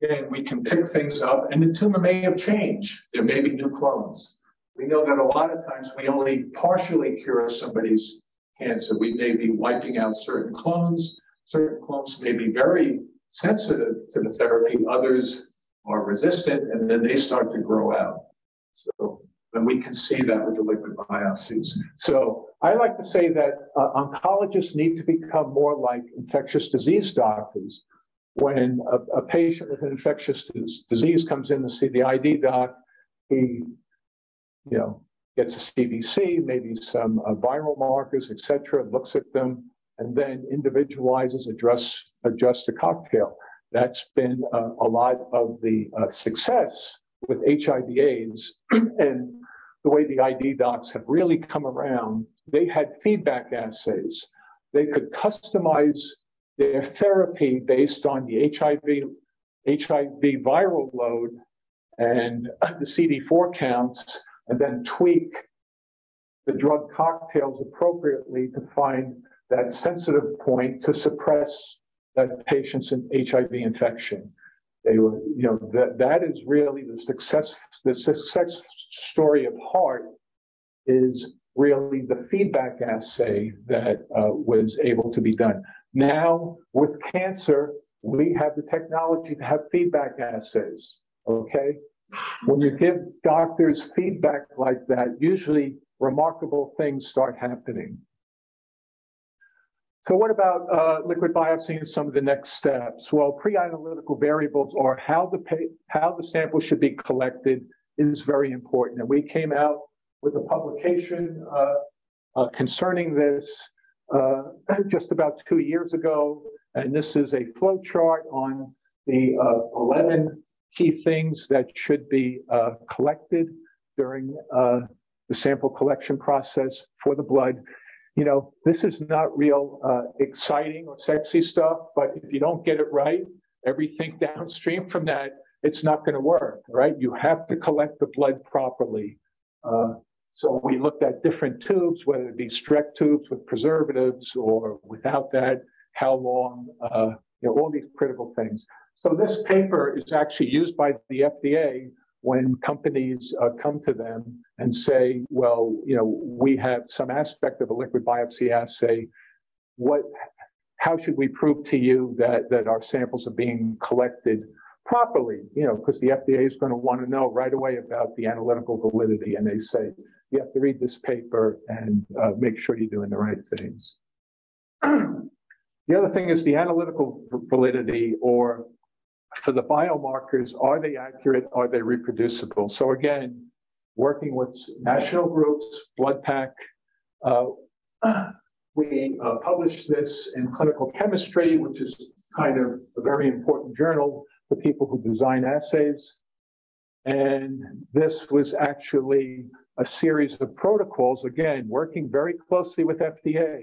again, we can pick things up and the tumor may have changed. There may be new clones. We know that a lot of times we only partially cure somebody's cancer. We may be wiping out certain clones certain clones may be very sensitive to the therapy, others are resistant, and then they start to grow out. So And we can see that with the liquid biopsies. So I like to say that uh, oncologists need to become more like infectious disease doctors. When a, a patient with an infectious disease comes in to see the ID doc, he, you know, gets a CBC, maybe some uh, viral markers, etc., looks at them, and then individualizes, adjusts, adjusts the cocktail. That's been uh, a lot of the uh, success with HIV/AIDS, and the way the ID docs have really come around. They had feedback assays. They could customize their therapy based on the HIV HIV viral load and the CD4 counts, and then tweak the drug cocktails appropriately to find that sensitive point to suppress that patient's HIV infection. They were, you know, that that is really the success. The success story of HAART is really the feedback assay that uh, was able to be done. Now with cancer, we have the technology to have feedback assays. Okay, when you give doctors feedback like that, usually remarkable things start happening. So what about uh, liquid biopsy and some of the next steps? Well, pre-analytical variables or how the pay, how the sample should be collected is very important. And we came out with a publication uh, uh, concerning this uh, just about two years ago. And this is a flow chart on the uh, 11 key things that should be uh, collected during the sample collection process for the blood you know, this is not real uh, exciting or sexy stuff, but if you don't get it right, everything downstream from that, it's not going to work, right? You have to collect the blood properly. Uh, so we looked at different tubes, whether it be Streck tubes with preservatives or without that, how long, uh, you know, all these critical things. So this paper is actually used by the FDA when companies uh, come to them and say, well, you know, we have some aspect of a liquid biopsy assay. What, how should we prove to you that, that our samples are being collected properly? You know, because the FDA is going to want to know right away about the analytical validity. And they say, you have to read this paper and uh, make sure you're doing the right things. the other thing is the analytical validity or for the biomarkers, are they accurate? Are they reproducible? So again, working with national groups, BloodPAC, uh, we uh, published this in clinical chemistry, which is kind of a very important journal for people who design assays. And this was actually a series of protocols, again, working very closely with FDA.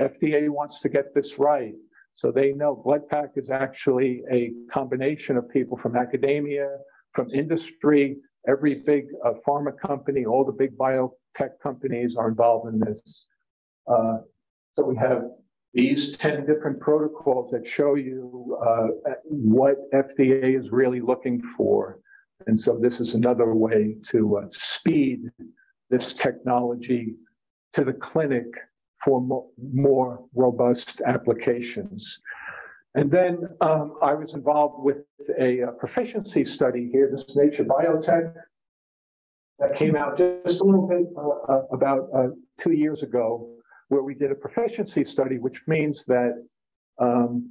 FDA wants to get this right. So they know BloodPAC is actually a combination of people from academia, from industry, every big uh, pharma company, all the big biotech companies are involved in this. Uh, so we have these 10 different protocols that show you uh, what FDA is really looking for. And so this is another way to uh, speed this technology to the clinic for mo- more robust applications. And then um, I was involved with a, a, proficiency study here, this Nature Biotech, that came out just a little bit uh, uh, about uh, two years ago, where we did a proficiency study, which means that um,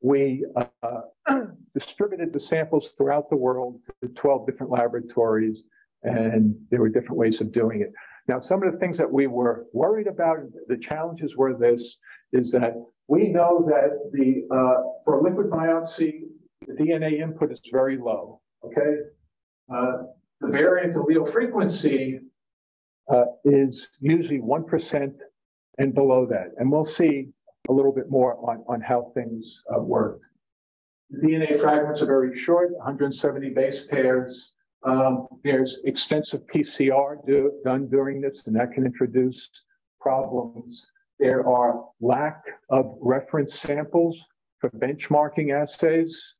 we uh, distributed the samples throughout the world to 12 different laboratories, and there were different ways of doing it. Now, some of the things that we were worried about, the challenges were this, is that we know that the uh, for liquid biopsy, the DNA input is very low. Okay, uh, the variant allele frequency uh, is usually one percent and below that, and we'll see a little bit more on on how things uh, work. The DNA fragments are very short, 170 base pairs. Um, there's extensive PCR do, done during this, and that can introduce problems. There are lack of reference samples for benchmarking assays.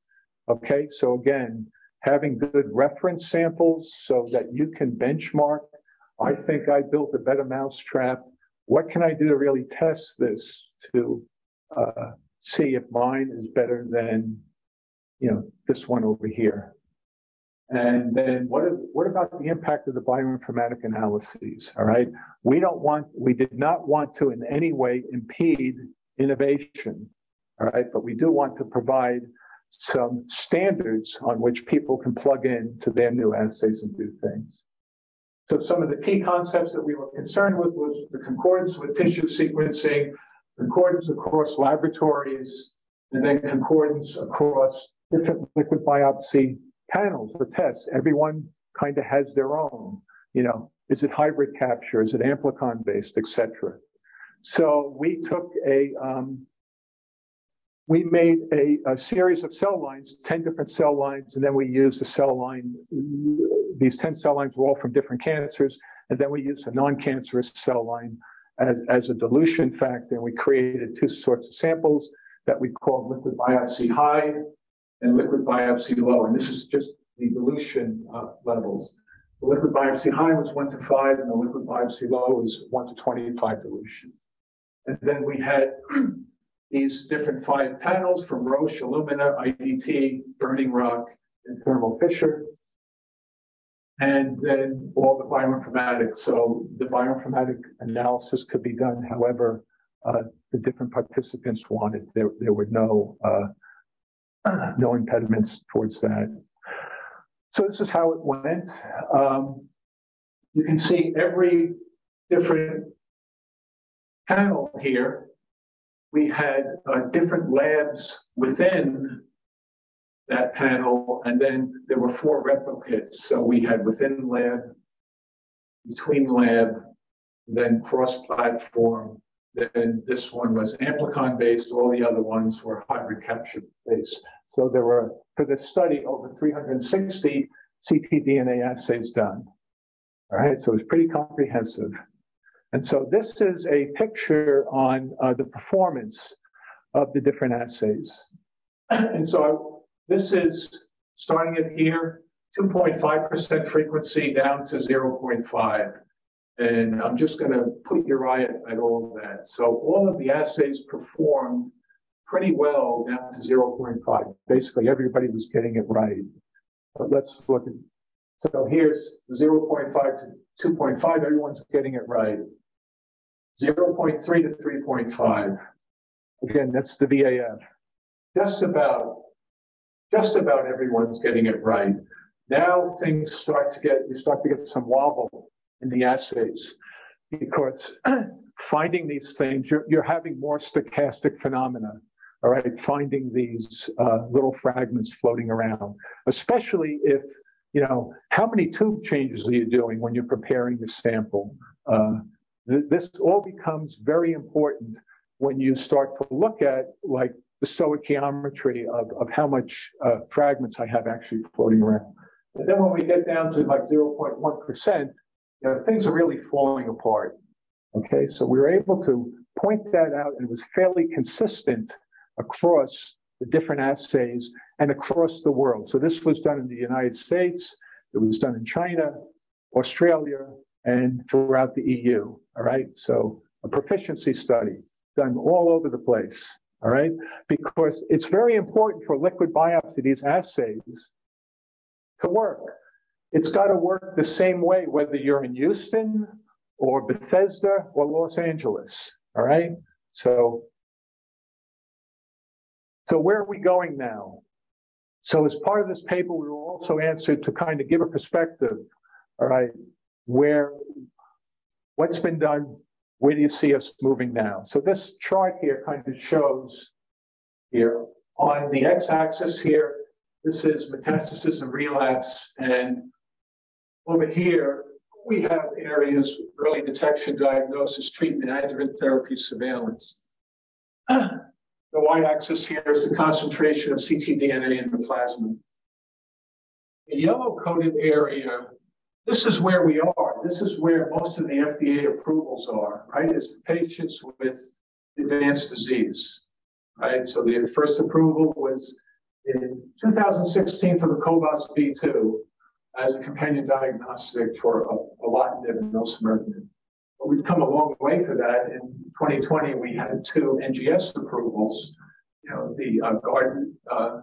Okay, so again, having good reference samples so that you can benchmark. I think I built a better mousetrap. What can I do to really test this to uh, see if mine is better than, you know, this one over here? And then what, what about the impact of the bioinformatic analyses? All right. We don't want, we did not want to in any way impede innovation. All right. But we do want to provide some standards on which people can plug in to their new assays and do things. So some of the key concepts that we were concerned with was the concordance with tissue sequencing, concordance across laboratories, and then concordance across different liquid biopsy panels or tests. Everyone kind of has their own. You know, is it hybrid capture? Is it amplicon based, etc. So we took a um, we made a, a, series of cell lines, 10 different cell lines, and then we used a cell line. These 10 cell lines were all from different cancers, and then we used a non-cancerous cell line as, as a dilution factor, and we created two sorts of samples that we called liquid biopsy high and liquid biopsy low. And this is just the dilution uh, levels. The liquid biopsy high was 1 to 5, and the liquid biopsy low was 1 to 25 dilution. And then we had these different five panels from Roche, Illumina, IDT, Burning Rock, and Thermo Fisher. And then all the bioinformatics. So the bioinformatic analysis could be done however uh, the different participants wanted. There, there were no uh, no impediments towards that. So this is how it went. Um, you can see every different panel here. We had uh, different labs within that panel, and then there were four replicates. So we had within lab, between lab, then cross-platform, then this one was amplicon based. All the other ones were hybrid capture based. So there were, for this study, over 360 ctDNA assays done. All right, so it was pretty comprehensive. And so this is a picture on uh, the performance of the different assays. and so this is starting at here, 2.5% frequency down to 0.5. And I'm just going to put your eye at, all of that. So all of the assays performed pretty well down to 0.5. Basically, everybody was getting it right. But let's look at, so here's 0.5 to 2.5, everyone's getting it right. 0.3 to 3.5. Again, that's the VAF. Just about, just about everyone's getting it right. Now things start to get, you start to get some wobble in the assays because finding these things, you're, you're having more stochastic phenomena. All right, finding these uh, little fragments floating around, especially if you know how many tube changes are you doing when you're preparing the sample. Uh, th- this all becomes very important when you start to look at like the stoichiometry of, of how much uh, fragments I have actually floating around. And then when we get down to like 0.1 percent, you know, things are really falling apart. Okay, so we were able to point that out, and it was fairly consistent across the different assays and across the world. So this was done in the United States, it was done in China, Australia, and throughout the EU. All right, so a proficiency study done all over the place. All right, because it's very important for liquid biopsy, these assays, to work. It's got to work the same way, whether you're in Houston or Bethesda or Los Angeles. All right. So, so where are we going now? So as part of this paper, we were also answered to kind of give a perspective. All right. Where, what's been done? Where do you see us moving now? So this chart here kind of shows here on the x-axis here, this is metastasis and relapse and over here, we have areas early detection, diagnosis, treatment, adjuvant therapy, surveillance. the y-axis here is the concentration of ctDNA in the plasma. The yellow-coded area, this is where we are. This is where most of the FDA approvals are, right? Is patients with advanced disease, right? So the first approval was in 2016 for the cobas v2 as a companion diagnostic for erlotinib and osimertinib. But we've come a long way for that. In 2020, we had two NGS approvals. You know, the uh, Guardant uh,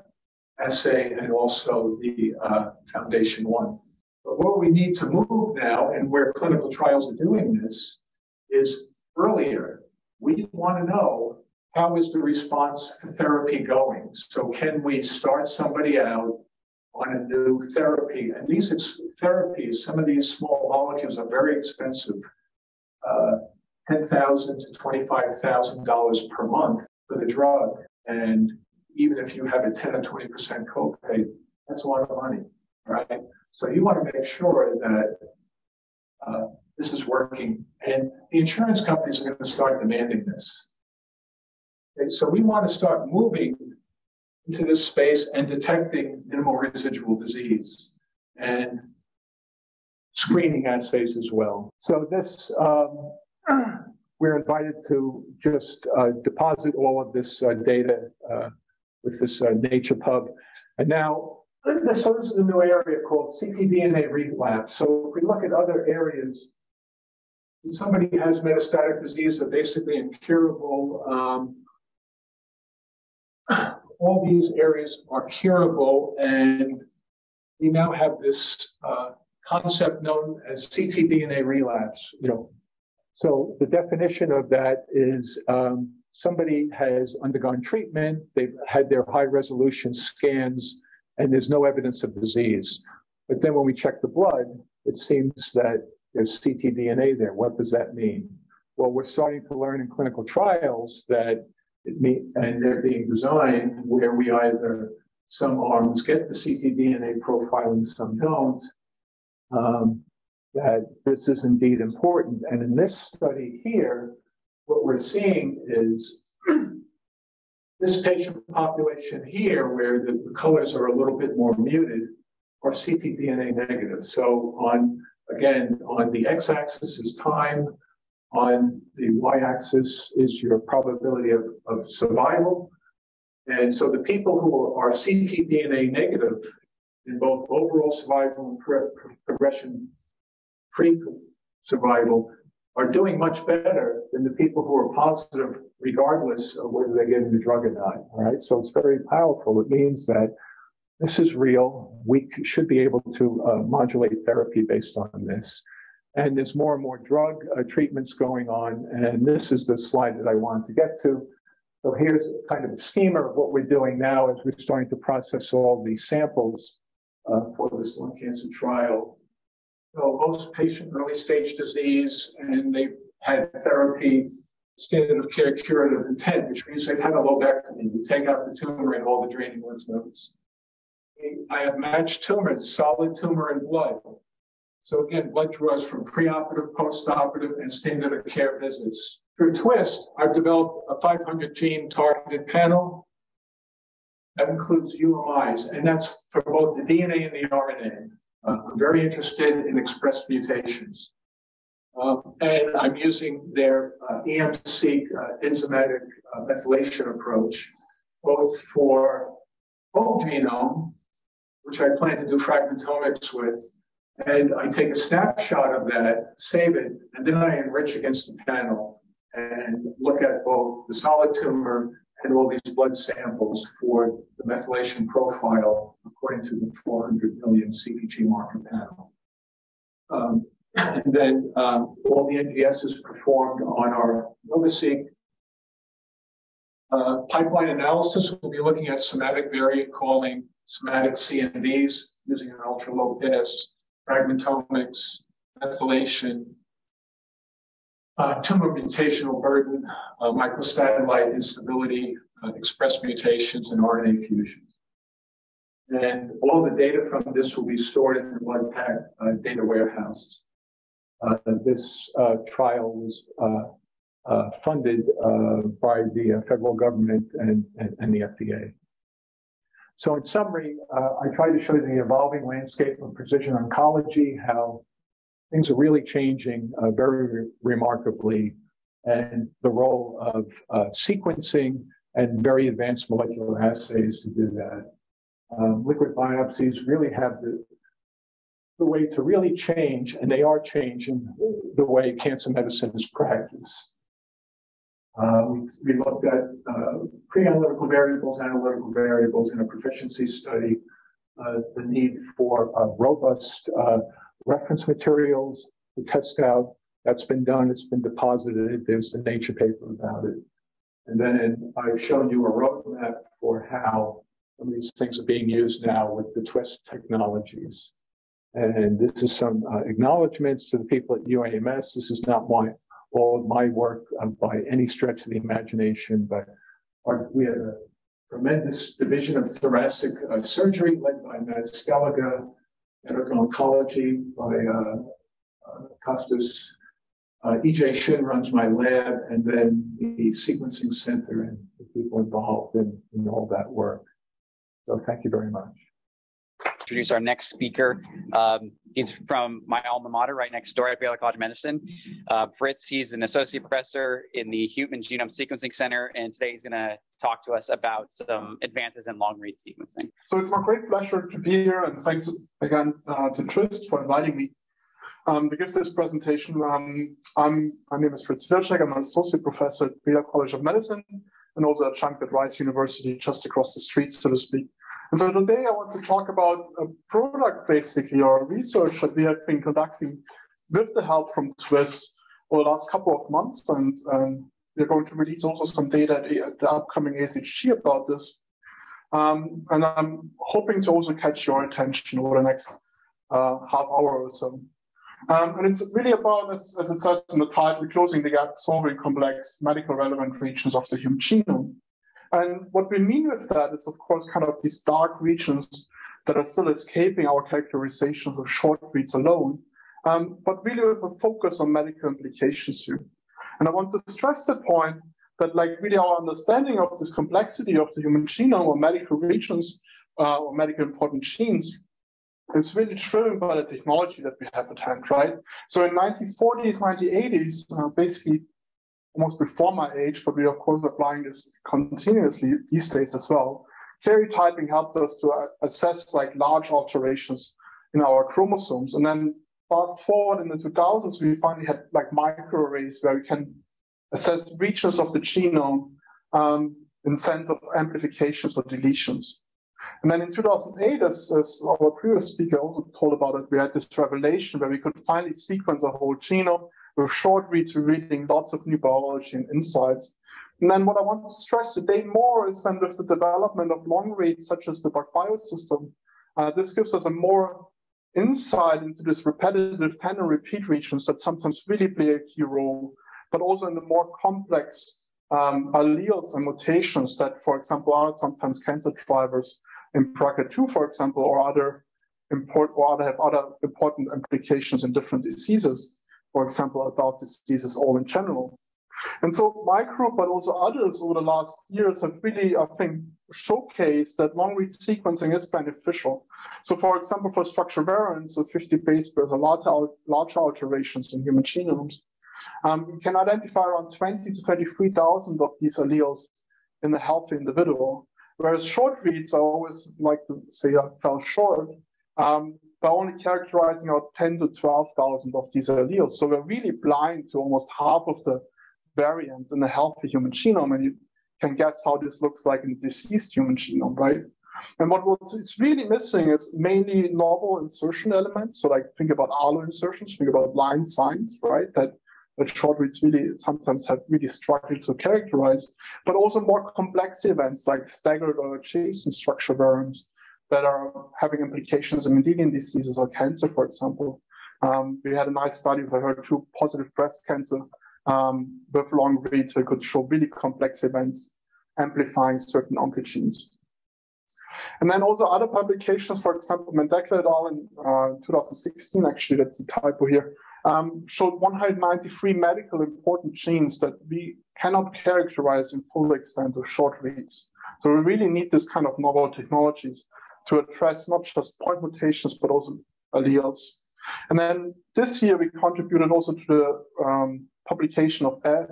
assay and also the uh, Foundation One. But what we need to move now, and where clinical trials are doing this, is earlier. We want to know how is the response to therapy going? So can we start somebody out on a new therapy? And these therapies, some of these small molecules are very expensive. Uh, 10,000 to $25,000 per month for the drug. And even if you have a 10 or 20% copay, that's a lot of money, right? So you want to make sure that uh, this is working. And the insurance companies are going to start demanding this. Okay, so we want to start moving into this space and detecting minimal residual disease and screening assays as well. So this, um, we're invited to just uh, deposit all of this uh, data uh, with this uh, NaturePub. And now, so this is a new area called ctDNA relapse. So if we look at other areas, somebody has metastatic disease, they're basically incurable. Um, all these areas are curable, and we now have this uh, concept known as ctDNA relapse. You know, so the definition of that is um, somebody has undergone treatment, they've had their high resolution scans, and there's no evidence of disease. But then when we check the blood, it seems that there's ctDNA there. What does that mean? Well, we're starting to learn in clinical trials that mean, and they're being designed where we either some arms get the ctDNA profile and some don't. Um, that this is indeed important. And in this study here, what we're seeing is this patient population here, where the, the colors are a little bit more muted, are ctDNA negative. So on, again, on the x-axis is time, on the y-axis is your probability of, of survival. And so the people who are ctDNA negative in both overall survival and progression free survival are doing much better than the people who are positive, regardless of whether they're getting the drug or not. All right. So it's very powerful. It means that this is real. We should be able to uh, modulate therapy based on this. And there's more and more drug uh, treatments going on. And this is the slide that I wanted to get to. So here's kind of a schema of what we're doing now as we're starting to process all these samples uh, for this lung cancer trial so most patient early stage disease and they've had therapy, standard of care curative intent, which means they've had a lobectomy. You take out the tumor and all the draining lymph nodes. I have matched tumors, solid tumor and blood. So again, blood draws from preoperative, postoperative, and standard of care visits. Through TWIST, I've developed a 500 gene targeted panel that includes UMIs, and that's for both the DNA and the RNA. Uh, I'm very interested in expressed mutations. Um, and I'm using their uh, EMSeq uh, enzymatic uh, methylation approach, both for whole genome, which I plan to do fragmentomics with, and I take a snapshot of that, save it, and then I enrich against the panel and look at both the solid tumor and all these blood samples for the methylation profile according to the 400 million CpG marker panel. Um, and then um, all the NGS is performed on our NovaSeq. Uh, pipeline analysis, we'll be looking at somatic variant calling, somatic CNVs using an ultra low pass, fragmentomics, methylation, uh, tumor mutational burden, uh, microsatellite instability, uh, express mutations, and RNA fusions. And all the data from this will be stored in the BloodPAC uh, data warehouse. Uh, this uh, trial was funded by the federal government and, and, and, the FDA. So in summary, I try to show you the evolving landscape of precision oncology, how things are really changing uh, very re- remarkably, and the role of uh, sequencing and very advanced molecular assays to do that. Um, liquid biopsies really have the, the way to really change, and they are changing the way cancer medicine is practiced. Uh, we, looked at uh, pre-analytical variables, analytical variables in a proficiency study, uh, the need for robust uh, reference materials to test out. That's been done. It's been deposited. There's a Nature paper about it. And then I've shown you a roadmap for how some of these things are being used now with the twist technologies. And this is some uh, acknowledgments to the people at UAMS. This is not my all of my work uh, by any stretch of the imagination, but our, we had a tremendous division of thoracic uh, surgery led by Matt Steliga, medical oncology by uh, uh Costas. Uh, EJ Shin runs my lab, and then the sequencing center and the people involved in, in all that work. So thank you very much introduce our next speaker. Um, he's from my alma mater right next door at Baylor College of Medicine. Uh, Fritz, he's an associate professor in the Human Genome Sequencing Center, and today he's going to talk to us about some advances in long read sequencing. So it's my great pleasure to be here, and thanks again uh, to Twist for inviting me um, to give this presentation. Um, I'm, my name is Fritz Sedlazeck. I'm an associate professor at Baylor College of Medicine and also adjunct at Rice University just across the street, so to speak. And so today I want to talk about a product basically or research that we have been conducting with the help from Twist over the last couple of months. And um, we're going to release also some data at the upcoming ASHG about this. Um, and I'm hoping to also catch your attention over the next uh, half hour or so. Um, and it's really about, as, as, it says in the title, closing the gap, solving complex medical relevant regions of the human genome. And what we mean with that is, of course, kind of these dark regions that are still escaping our characterizations of short reads alone, um, but really with a focus on medical implications here. And I want to stress the point that, like, really our understanding of this complexity of the human genome or medical regions uh, or medical important genes is really driven by the technology that we have at hand, right? So in 1940s, 1980s, uh, basically almost before my age, but we of course applying this continuously these days as well. Karyotyping helped us to uh, assess like large alterations in our chromosomes. And then fast forward in the 2000s, we finally had like microarrays where we can assess regions of the genome um, in sense of amplifications or deletions. And then in 2008, as, as, our previous speaker also told about it, we had this revelation where we could finally sequence a whole genome with short reads, we're reading lots of new biology and insights. And then what I want to stress today more is then with the development of long reads, such as the PacBio system, uh, this gives us a more insight into this repetitive tandem repeat regions that sometimes really play a key role, but also in the more complex um, alleles and mutations that, for example, are sometimes cancer drivers in BRCA2, for example, or other important or other have other important implications in different diseases for example, adult diseases all in general. And so my group, but also others over the last years have really, I think, showcased that long read sequencing is beneficial. So for example, for structure variants of 50 base pairs or large, large alterations in human genomes, um, we can identify around 20 to 23,000 of these alleles in a healthy individual. Whereas short reads, I always like to say I fell short. Um, by only characterizing out 10 to 12,000 of these alleles. So we're really blind to almost half of the variants in a healthy human genome. And you can guess how this looks like in a diseased human genome, right? And what is really missing is mainly novel insertion elements. So like think about Alu insertions, think about line signs, right? That that short reads really sometimes have really struggled to characterize, but also more complex events like staggered or adjacent structure variants that are having implications in Mendelian diseases or cancer, for example. Um, we had a nice study with HER2 positive breast cancer um, with long reads that could show really complex events amplifying certain oncogenes. And then also other publications, for example, Mandelker et al. in uh, 2016, actually, that's the typo here, um, showed 193 medical important genes that we cannot characterize in full extent of short reads. So we really need this kind of novel technologies to address not just point mutations, but also alleles. And then this year we contributed also to the um, publication of a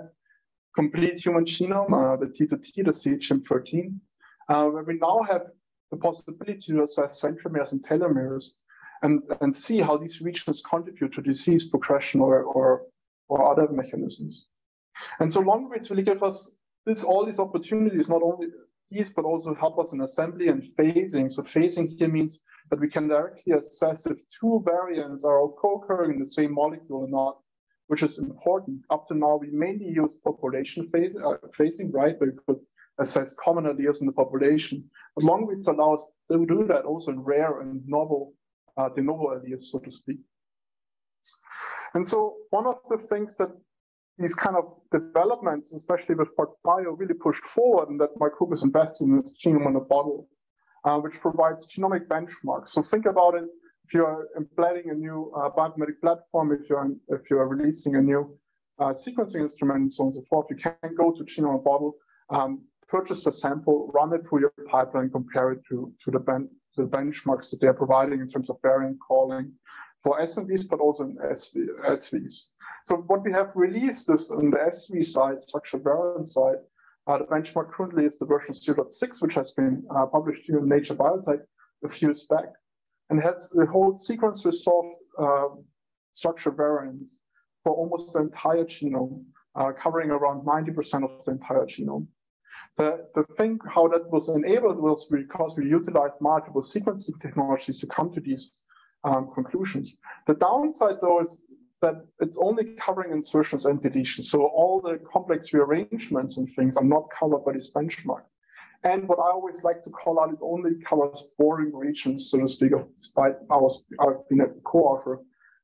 complete human genome, uh, the T2T, the CHM13, uh, where we now have the possibility to assess centromeres and telomeres and, and see how these regions contribute to disease progression or, or, or other mechanisms. And so long reads really give us this all these opportunities, not only but also help us in assembly and phasing. So phasing here means that we can directly assess if two variants are co-occurring in the same molecule or not, which is important. Up to now, we mainly use population phase, uh, phasing, right? But we could assess common alleles in the population. But long reads allow us to do that also in rare and novel, uh, de novo alleles, so to speak. And so one of the things that these kind of developments, especially with PacBio, really pushed forward and that Microbes invested in this genome in a bottle, uh, which provides genomic benchmarks. So think about it if you're embedding a new uh, platform, if you're if you're releasing a new uh, sequencing instrument, and so on and so forth, you can go to genome bottle, um, purchase a sample, run it through your pipeline, compare it to to the, ben- the benchmarks that they're providing in terms of variant calling for SNVs, but also in SV, SVs. So what we have released is on the SV side, structured variant side, uh, the benchmark currently is the version 0.6, which has been uh, published in Nature Biotech a few years back, and has the whole sequence resolved uh, structure variants for almost the entire genome, uh, covering around 90% of the entire genome. The, the thing how that was enabled was because we utilized multiple sequencing technologies to come to these um, conclusions. The downside, though, is that it's only covering insertions and deletions. So all the complex rearrangements and things are not covered by this benchmark. And what I always like to call out, it only covers boring regions, so to speak, despite I was, I've been a co-author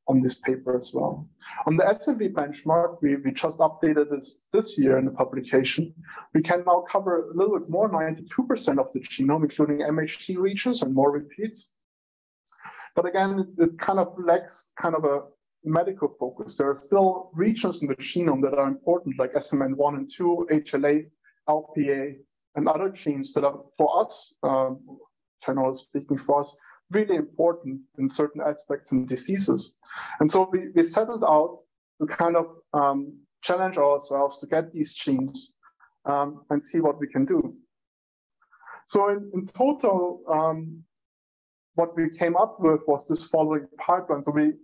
on this paper as well. On the SNV benchmark, we, we just updated this this year in the publication. We can now cover a little bit more, 92% of the genome, including MHC regions and more repeats. But again, it, it kind of lacks kind of a medical focus. There are still regions in the genome that are important, like SMN1 and 2, HLA, LPA, and other genes that are, for us, um, generally speaking, for us, really important in certain aspects and diseases. And so we, we settled out to kind of um, challenge ourselves to get these genes um, and see what we can do. So in, in total, um, what we came up with was this following pipeline. So we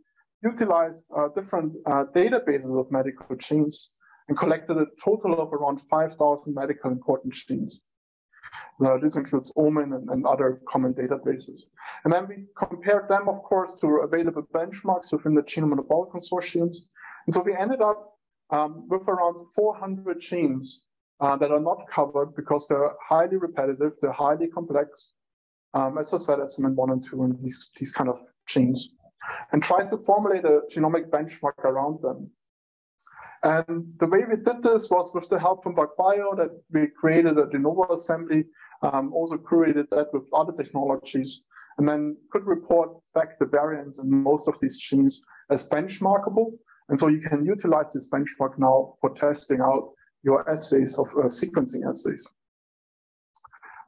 utilized uh, different uh, databases of medical genes and collected a total of around 5,000 medical important genes. Uh, this includes OMIM and, and, other common databases. And then we compared them, of course, to available benchmarks within the Genome in a Bottle Consortiums. And so we ended up um, with around 400 genes uh, that are not covered because they're highly repetitive, they're highly complex, um, as I said, SMN1 and 2 and these, these kind of genes and tried to formulate a genomic benchmark around them. And the way we did this was with the help from PacBio that we created a de novo assembly, um, also curated that with other technologies, and then could report back the variants in most of these genes as benchmarkable. And so you can utilize this benchmark now for testing out your assays of uh, sequencing assays.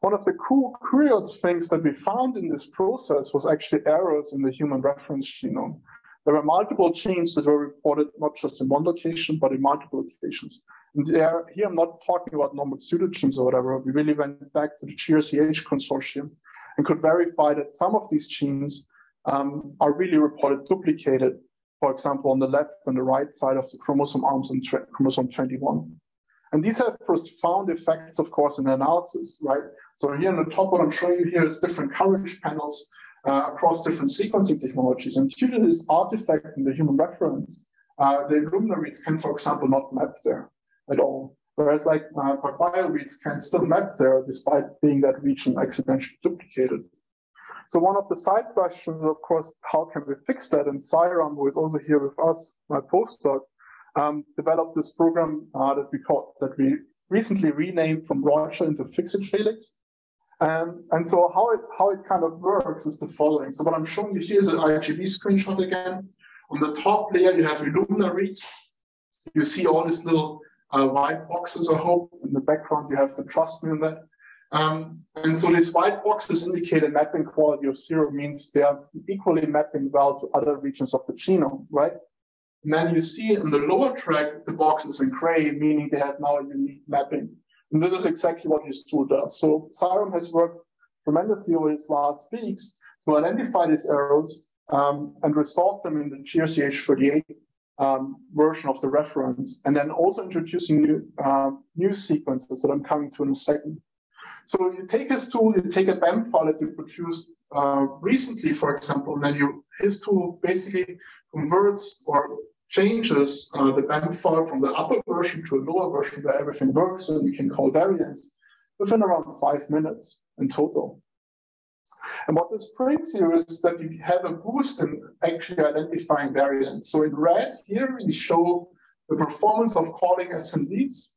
One of the cool, curious things that we found in this process was actually errors in the human reference genome. There were multiple genes that were reported not just in one location, but in multiple locations. And there, here I'm not talking about normal pseudogenes or whatever. We really went back to the GRCH consortium and could verify that some of these genes um, are really reported duplicated, for example, on the left and the right side of the chromosome arms on chromosome 21. And these have profound effects, of course, in analysis, right? So here on the top, what I'm showing you here is different coverage panels uh, across different sequencing technologies. And due to this artifact in the human reference, uh, the Illumina reads can, for example, not map there at all. Whereas like uh, PacBio reads can still map there despite being that region accidentally duplicated. So one of the side questions, of course, how can we fix that? And Sairam, who is also here with us, my postdoc, um, developed this program uh, that we that we recently renamed from Roger into Fixit Felix. Um, and so how it how it kind of works is the following. So what I'm showing you here is an IGV screenshot again. On the top layer, you have Illumina reads. You see all these little uh, white boxes, I hope. In the background, you have to trust me on that. Um, and so these white boxes indicate a mapping quality of zero, means they are equally mapping well to other regions of the genome, right? And then you see in the lower track, the boxes in gray, meaning they have now a unique mapping. And this is exactly what his tool does. So Sairam has worked tremendously over his last weeks to identify these errors um, and resolve them in the GRCH38 um, version of the reference, and then also introducing new, uh, new sequences that I'm coming to in a second. So you take his tool, you take a BAM file that you produced uh, recently, for example, and then you, his tool basically converts or changes uh, the BAM file from the upper version to a lower version where everything works and you can call variants within around five minutes in total. And what this brings you is that you have a boost in actually identifying variants. So in red here, we show the performance of calling SNVs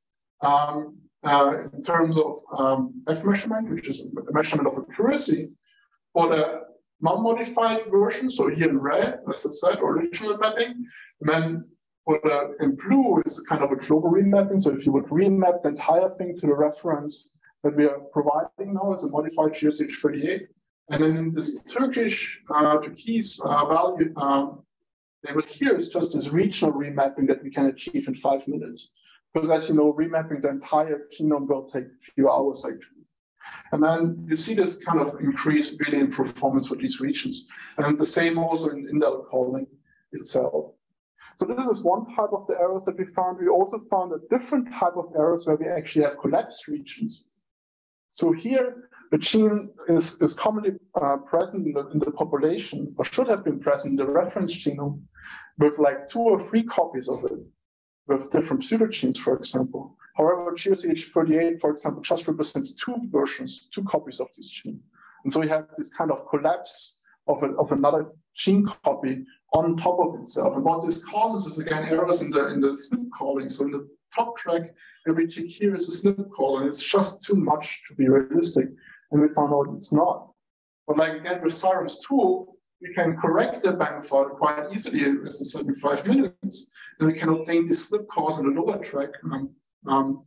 um, uh, in terms of um, F measurement, which is a measurement of accuracy. For the non-modified version, so here in red, as I said, original mapping, and then for the in blue is kind of a global remapping. So if you would remap the entire thing to the reference that we are providing now as a modified GRCh38, and then in this Turkish uh, Turkish uh, value um, label here is just this regional remapping that we can achieve in five minutes. Because as you know, remapping the entire genome will take a few hours actually. And then you see this kind of increase really in performance for these regions. And the same also in indel calling itself. So this is one type of the errors that we found. We also found a different type of errors where we actually have collapsed regions. So here, the gene is, is commonly uh, present in the, in the population, or should have been present in the reference genome, with like two or three copies of it, with different pseudogenes, for example. However, GRCh38, for example, just represents two versions, two copies of this gene. And so we have this kind of collapse of, a, of another gene copy on top of itself. And what this causes is again errors in the in the SNP calling. So in the top track, every tick here is a SNP call, and it's just too much to be realistic. And we found out it's not. But like again, with Sairam's tool, we can correct the BAM file quite easily, as I said, in five minutes, and we can obtain these SNP calls on the lower track um,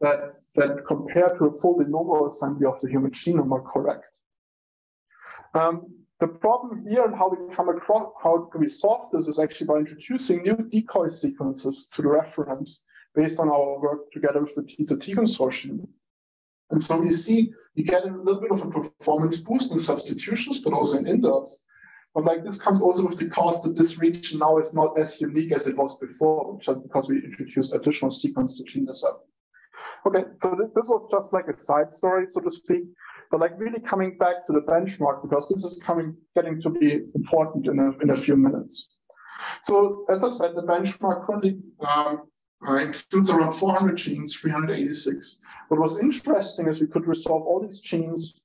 that that compared to a full de novo assembly of the human genome are correct. Um, the problem here and how we come across, how we solve this is actually by introducing new decoy sequences to the reference based on our work together with the T2T consortium. And so you see, you get a little bit of a performance boost in substitutions, but also in indels. But like this comes also with the cost that this region now is not as unique as it was before, just because we introduced additional sequence to clean this up. Okay, so this was just like a side story, so to speak, but like really coming back to the benchmark because this is coming, getting to be important in a, in a few minutes. So as I said, the benchmark currently um, uh, includes around 400 genes, 386. What was interesting is we could resolve all these genes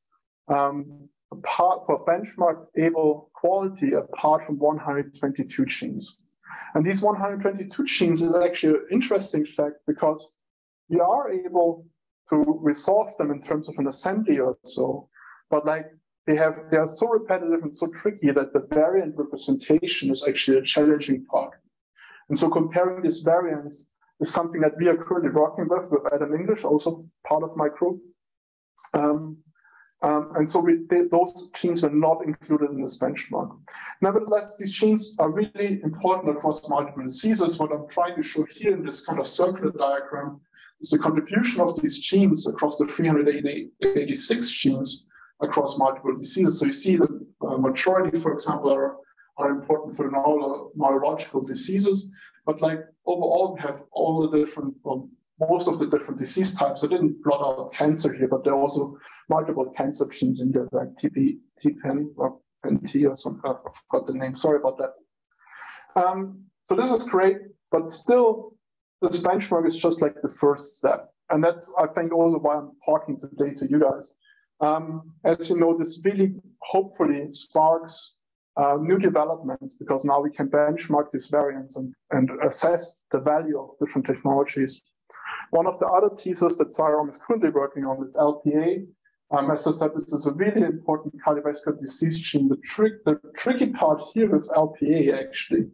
um, apart for benchmark able quality apart from 122 genes. And these 122 genes is actually an interesting fact because we are able to resolve them in terms of an assembly or so, but like they have they are so repetitive and so tricky that the variant representation is actually a challenging part. And so comparing these variants is something that we are currently working with with Adam English, also part of my group. Um, um, and so we, they, those genes were not included in this benchmark. Nevertheless, these genes are really important across multiple diseases. What I'm trying to show here in this kind of circular diagram is the contribution of these genes across the 386 genes across multiple diseases. So you see the uh, majority, for example, are, are important for neuro neurological diseases, but like overall, we have all the different, well, most of the different disease types. I didn't plot out cancer here, but there are also multiple cancer genes in there, like TP, TPN or NT or something. I forgot the name. Sorry about that. Um, so this is great, but still this benchmark is just like the first step. And that's, I think, also why I'm talking today to you guys. Um, as you know, this really hopefully sparks uh, new developments because now we can benchmark these variants and, and assess the value of different technologies. One of the other teasers that Sairam is currently working on is LPA. Um, as I said, this is a really important cardiovascular disease gene. The, trick, the tricky part here with LPA actually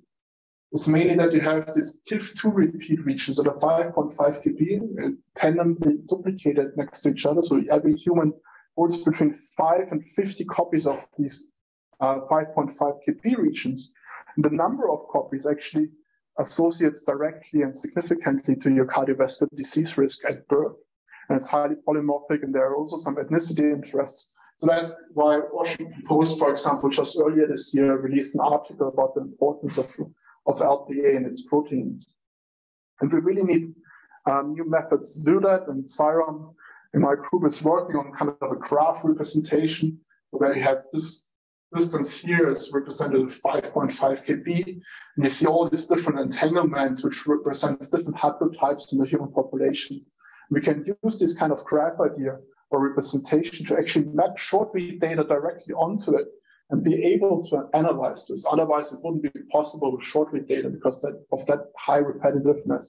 is mainly that you have these KIV2 repeat regions that are 5.5 kb, and tandemly duplicated next to each other. So every human holds between 5 and 50 copies of these uh, 5.5 kb regions. And the number of copies actually associates directly and significantly to your cardiovascular disease risk at birth. And it's highly polymorphic, and there are also some ethnicity interests. So that's why Washington Post, for example, just earlier this year released an article about the importance of of LPA and its proteins. And we really need um, new methods to do that. And Sairam in my group is working on kind of a graph representation where you have this distance here is represented as 5.5 kb. And you see all these different entanglements, which represents different haplotypes in the human population. We can use this kind of graph idea or representation to actually map short read data directly onto it and be able to analyze this. Otherwise, it wouldn't be possible with short read data because that, of that high repetitiveness.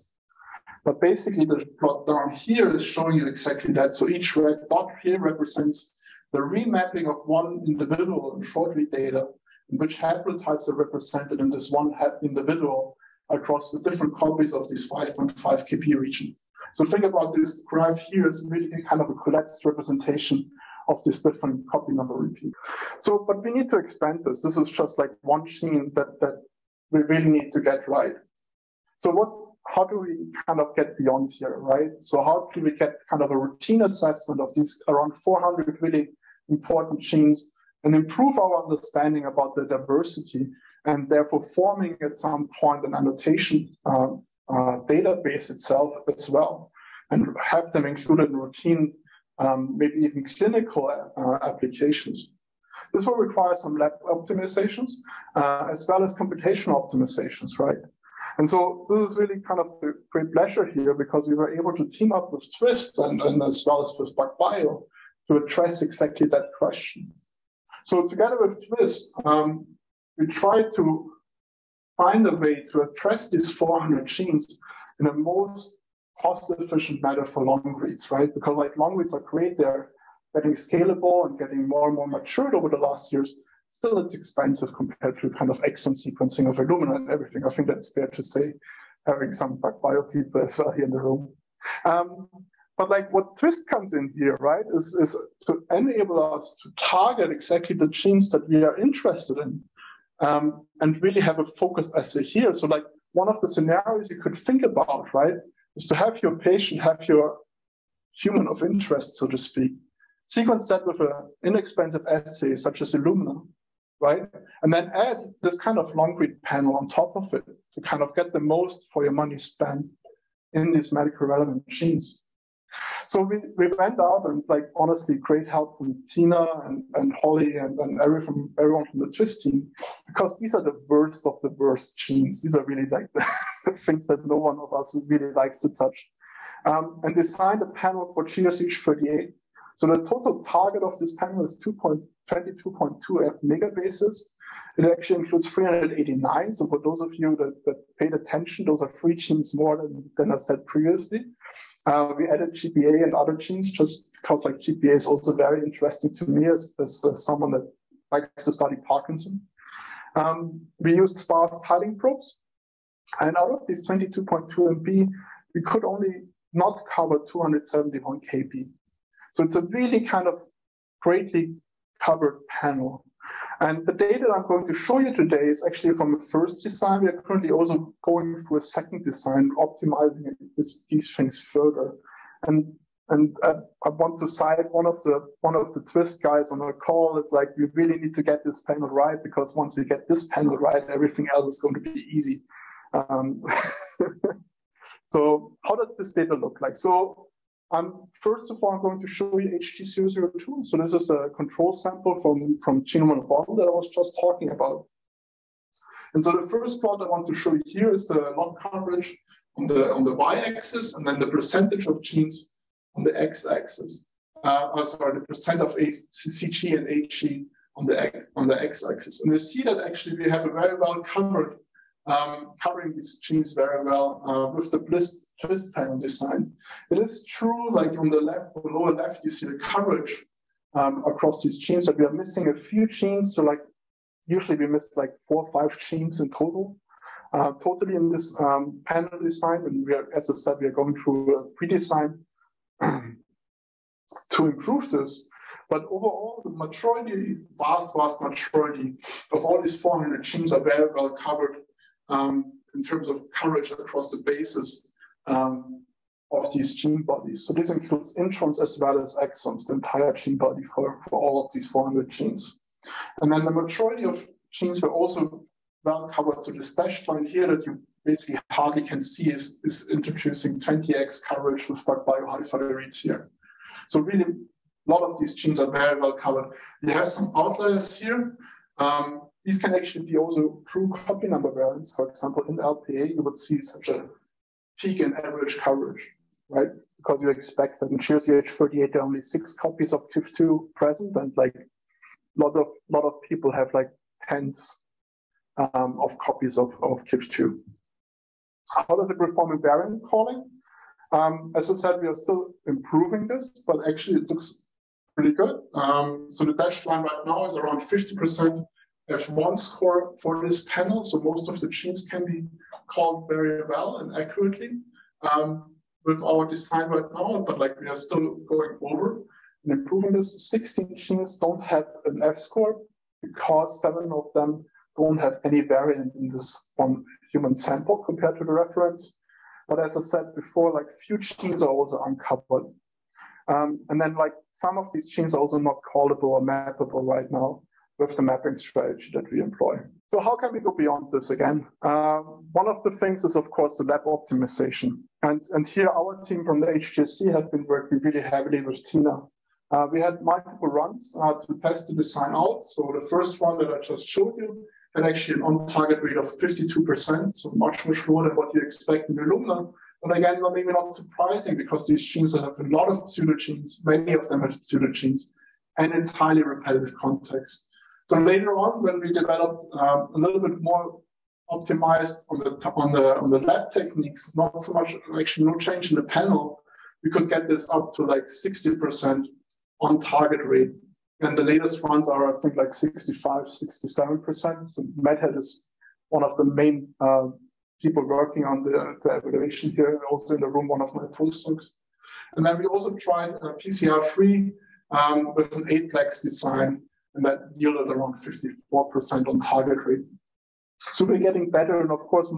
But basically, the plot down here is showing you exactly that. So each red dot here represents the remapping of one individual in short read data, in which haplotypes are represented in this one individual across the different copies of this 5.5 kb region. So think about this graph here as really kind of a collapsed representation of this different copy number repeat. So, but we need to expand this. This is just like one gene that, that we really need to get right. So what, how do we kind of get beyond here, right? So how do we get kind of a routine assessment of these around 400 really important genes and improve our understanding about the diversity and therefore forming at some point an annotation uh, uh, database itself as well and have them included in routine, um, maybe even clinical uh, applications. This will require some lab optimizations uh, as well as computational optimizations, right? And so this is really kind of a great pleasure here because we were able to team up with Twist and, and as well as with PacBio to address exactly that question. So together with Twist, um, we try to find a way to address these 400 genes in a most cost-efficient manner for long reads, right? Because like long reads are great, they're getting scalable and getting more and more matured over the last years. Still, it's expensive compared to kind of exome sequencing of Illumina and everything. I think that's fair to say, having some bio people as well here in the room. Um, but like what twist comes in here, right, is, is to enable us to target exactly the genes that we are interested in um, and really have a focused assay here. So like one of the scenarios you could think about, right, is to have your patient have your human of interest, so to speak, sequence that with an inexpensive assay such as Illumina, right? And then add this kind of long read panel on top of it to kind of get the most for your money spent in these medically relevant genes. So we, we went out and like honestly great help from Tina and, and Holly and, and every from, everyone from the Twist team because these are the worst of the worst genes. These are really like the, things that no one of us really likes to touch. Um, and designed a panel for GRCh38. So the total target of this panel is 2.22.2 megabases. It actually includes 389. So for those of you that, that paid attention, those are three genes more than, than I said previously. Uh, we added GBA and other genes just because like GBA is also very interesting to me as, as, as someone that likes to study Parkinson. Um, we used sparse tiling probes. And out of these 22.2 MB, we could only not cover 271 kb. So it's a really kind of greatly covered panel. And the data that I'm going to show you today is actually from the first design. We are currently also going through a second design, optimizing this, these things further. And and uh, I want to cite one of the one of the twist guys on the call. It's like we really need to get this panel right because once we get this panel right, everything else is going to be easy. Um, so how does this data look like? So um, first of all, I'm going to show you HG002. So this is the control sample from, from Genome One that I was just talking about. And so the first plot I want to show you here is the log coverage on the, on the y-axis, and then the percentage of genes on the x-axis. Uh, oh, sorry, the percent of CG and HG on the, on the x-axis. And you see that actually we have a very well covered, um, covering these genes very well uh, with the bliss twist panel design. It is true, like on the left, lower left, you see the coverage um, across these genes that we are missing a few genes. So like usually we miss like four or five genes in total. Uh, totally in this um, panel design, and we are, as I said, we are going through a pre-design to improve this. But overall, the majority, vast, vast majority of all these 400 genes are very well covered um, in terms of coverage across the bases um, of these gene bodies. So this includes introns as well as exons, the entire gene body for, for all of these 400 genes. And then the majority of genes were also well covered. So the dashed line here that you basically hardly can see is, is introducing 20x coverage with BioHiFi high-fi reads here. So really, a lot of these genes are very well covered. You have some outliers here. Um, these can actually be also true copy number variants. For example, in LPA, you would see such a peak and average coverage, right? Because you expect that in GRCh38 there are only six copies of KIV2 present, and like a lot of lot of people have like tens um, of copies of, of KIV2. How does it perform in variant calling? Um, as I said, we are still improving this, but actually it looks pretty good. Um, so the dashed line right now is around 50% F1 score for this panel. So most of the genes can be called very well and accurately um, with our design right now, but like we are still going over and improving this. 16 genes don't have an F score because seven of them don't have any variant in this one human sample compared to the reference. But as I said before, like few genes are also uncovered. Um, and then like some of these genes are also not callable or mappable right now with the mapping strategy that we employ. So how can we go beyond this again? Uh, one of the things is, of course, the lab optimization. And, and here our team from the HGSC has been working really heavily with Tina. Uh, we had multiple runs uh, to test the design out. So the first one that I just showed you had actually an on-target rate of 52%, so much, much lower than what you expect in Illumina. But again, maybe not surprising because these genes have a lot of pseudogenes. Many of them have pseudogenes, and it's highly repetitive context. So later on, when we developed um, a little bit more optimized on the on the on the lab techniques, not so much actually no change in the panel, we could get this up to like 60% on target rate. And the latest ones are I think like 65, 67%. So Medhat is one of the main uh, people working on the, the evaluation here, also in the room, one of my postdocs. And then we also tried uh, PCR-free um, with an eight-plex design and that yielded around 54% on target rate. So we're getting better, and of course,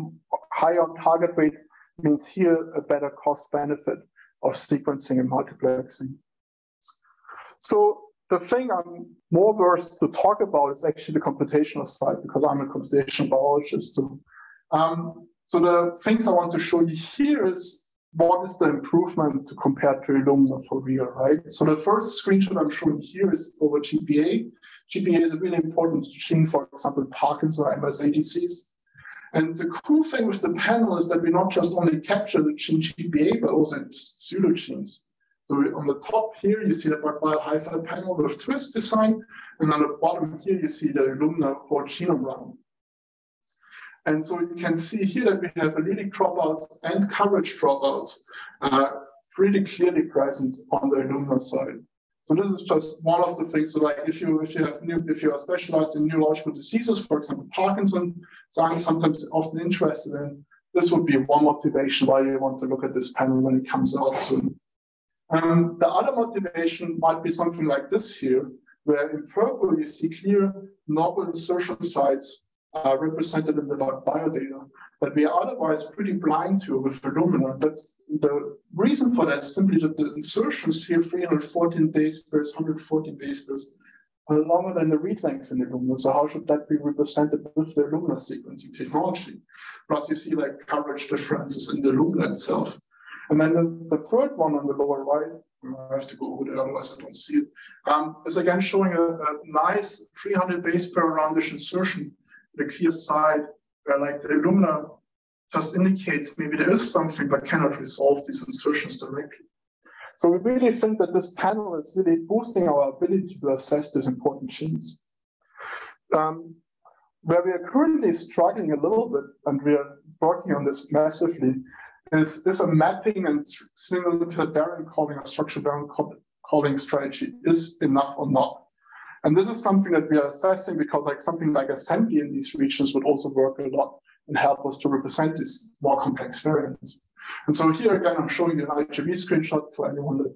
higher on target rate means here a better cost benefit of sequencing and multiplexing. So the thing I'm more versed to talk about is actually the computational side because I'm a computational biologist. So, um, so the things I want to show you here is what is the improvement compared to Illumina for real, right? So the first screenshot I'm showing here is over GBA. GBA is a really important gene, for example, Parkinson or MSA disease. And the cool thing with the panel is that we not just only capture the gene GBA, but also pseudogenes. So on the top here, you see the HiFi panel with twist design. And on the bottom here, you see the Illumina whole genome round. And so you can see here that we have allelic dropouts and coverage dropouts uh, pretty clearly present on the Illumina side. So this is just one of the things. So like if you if you have new, if you are specialized in neurological diseases, for example Parkinson, so I'm sometimes often interested in, this would be one motivation why you want to look at this panel when it comes out soon. Um, the other motivation might be something like this here, where in purple you see clear novel insertion sites represented in the biodata that we are otherwise pretty blind to with Illumina. That's the reason for that is simply that the insertions here, 314 base pairs, 114 base pairs, are longer than the read length in the Illumina. So how should that be represented with the Illumina sequencing technology? Plus you see like coverage differences in the Illumina itself. And then the, the third one on the lower right, I have to go over there, otherwise I don't see it, um, is again showing a, a nice 300 base pair roundish insertion the clear side where like the Illumina just indicates maybe there is something but cannot resolve these insertions directly. So we really think that this panel is really boosting our ability to assess these important genes. Um, where we are currently struggling a little bit, and we are working on this massively, is if a mapping and single nucleotide variant calling or structural variant calling strategy is enough or not. And this is something that we are assessing because like something like assembly in these regions would also work a lot and help us to represent these more complex variants. And so here again, I'm showing you an IGV screenshot for anyone that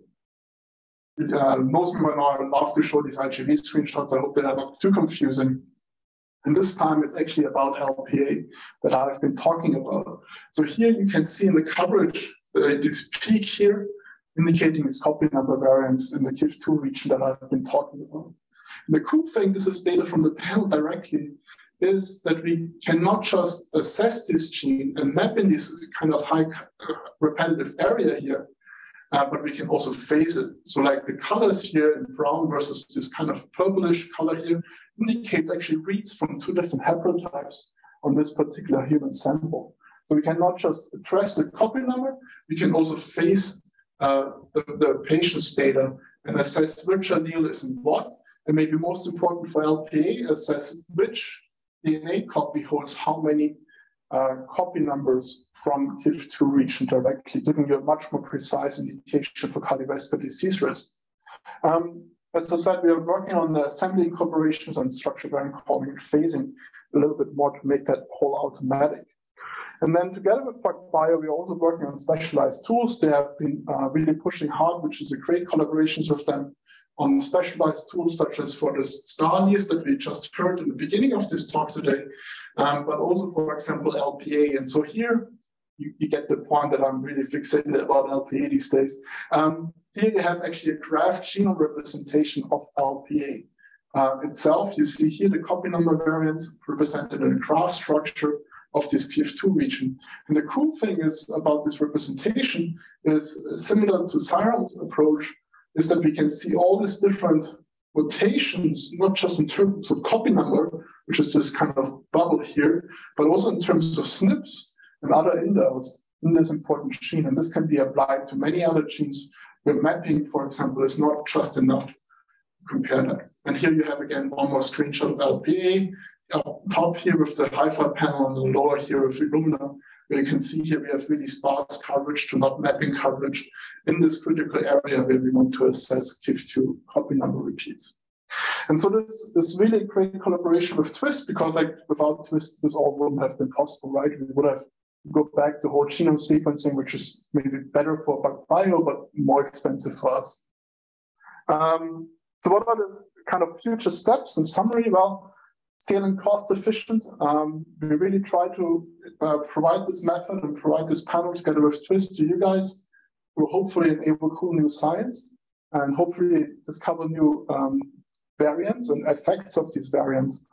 uh, me by now. Love to show these IGV screenshots. I hope they are not too confusing. And this time it's actually about LPA that I've been talking about. So here you can see in the coverage uh, this peak here indicating its copy number variance in the KIV2 region that I've been talking about. The cool thing, this is data from the panel directly, is that we cannot just assess this gene and map in this kind of high uh, repetitive area here, uh, but we can also phase it. So like the colors here in brown versus this kind of purplish color here indicates actually reads from two different haplotypes on this particular human sample. So we cannot just address the copy number, we can also phase uh, the, the patient's data and assess which allele is in what, and maybe most important for LPA, assess which DNA copy holds how many uh, copy numbers from KIV2 region directly, giving you a much more precise indication for cardiovascular disease risk. Um, as I said, we are working on the assembly incorporations and structure variant calling phasing a little bit more to make that whole automatic. And then together with PacBio, we're also working on specialized tools. They have been uh, really pushing hard, which is a great collaboration with them on specialized tools such as for the star alleles that we just heard in the beginning of this talk today, um, but also, for example, LPA. And so here you, you, get the point that I'm really fixated about LPA these days. Um, here you have actually a graph genome representation of LPA uh, itself. You see here the copy number variants represented in a graph structure of this KIV2 region. And the cool thing is about this representation is similar to Sairam's approach, is that we can see all these different rotations, not just in terms of copy number, which is this kind of bubble here, but also in terms of SNPs and other indels in this important gene. And this can be applied to many other genes where mapping, for example, is not just enough to compare that. And here you have again one more screenshot of LPA, up top here with the HiFi panel and the lower here with Illumina, where you can see here we have really sparse coverage to not mapping coverage in this critical area where we want to assess KIV2 copy number repeats. And so this is really great collaboration with Twist because like without Twist, this all wouldn't have been possible, right? We would have go back to whole genome sequencing, which is maybe better for bio, but more expensive for us. Um, so what are the kind of future steps in summary? Well, scale and cost efficient. Um, we really try to uh, provide this method and provide this panel together with Twist to you guys who hopefully enable cool new science and hopefully discover new um, variants and effects of these variants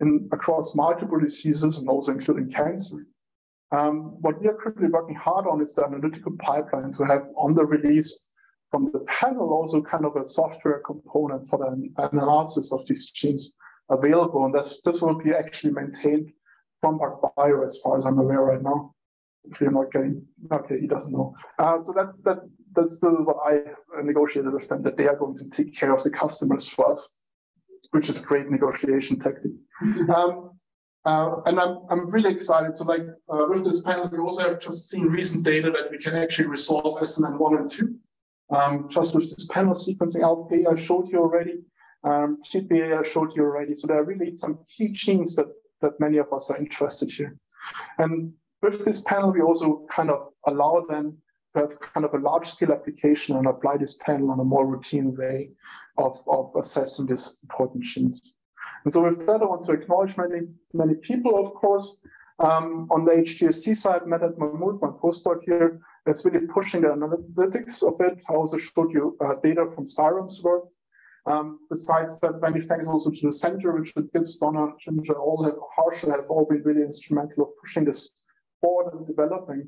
in, across multiple diseases and also including cancer. Um, what we are currently working hard on is the analytical pipeline to have on the release from the panel also kind of a software component for the analysis of these genes available. And this, this will be actually maintained from our Bio as far as I'm aware right now. If you're not getting, okay, he doesn't know. Uh, so that's, that, that's still what I negotiated with them, that they are going to take care of the customers for us, which is great negotiation tactic. Um, uh, and I'm, I'm really excited. So like uh, with this panel, we also have just seen recent data that we can actually resolve SMN1 and 2. Um, just with this panel sequencing LPA I showed you already. Um, I showed you already. So there are really some key genes that, that many of us are interested here. And with this panel, we also kind of allow them to have kind of a large scale application and apply this panel on a more routine way of, of assessing these important genes. And so with that, I want to acknowledge many, many people, of course. Um, on the HGSC side, Medhat Mahmoud, my postdoc here, is really pushing the analytics of it. I also showed you uh, data from Sairam's work. Um, besides that, many thanks also to the center, which Richard Gibbs, Donna, Ginger, all have, Harsha have all been really instrumental of pushing this forward and developing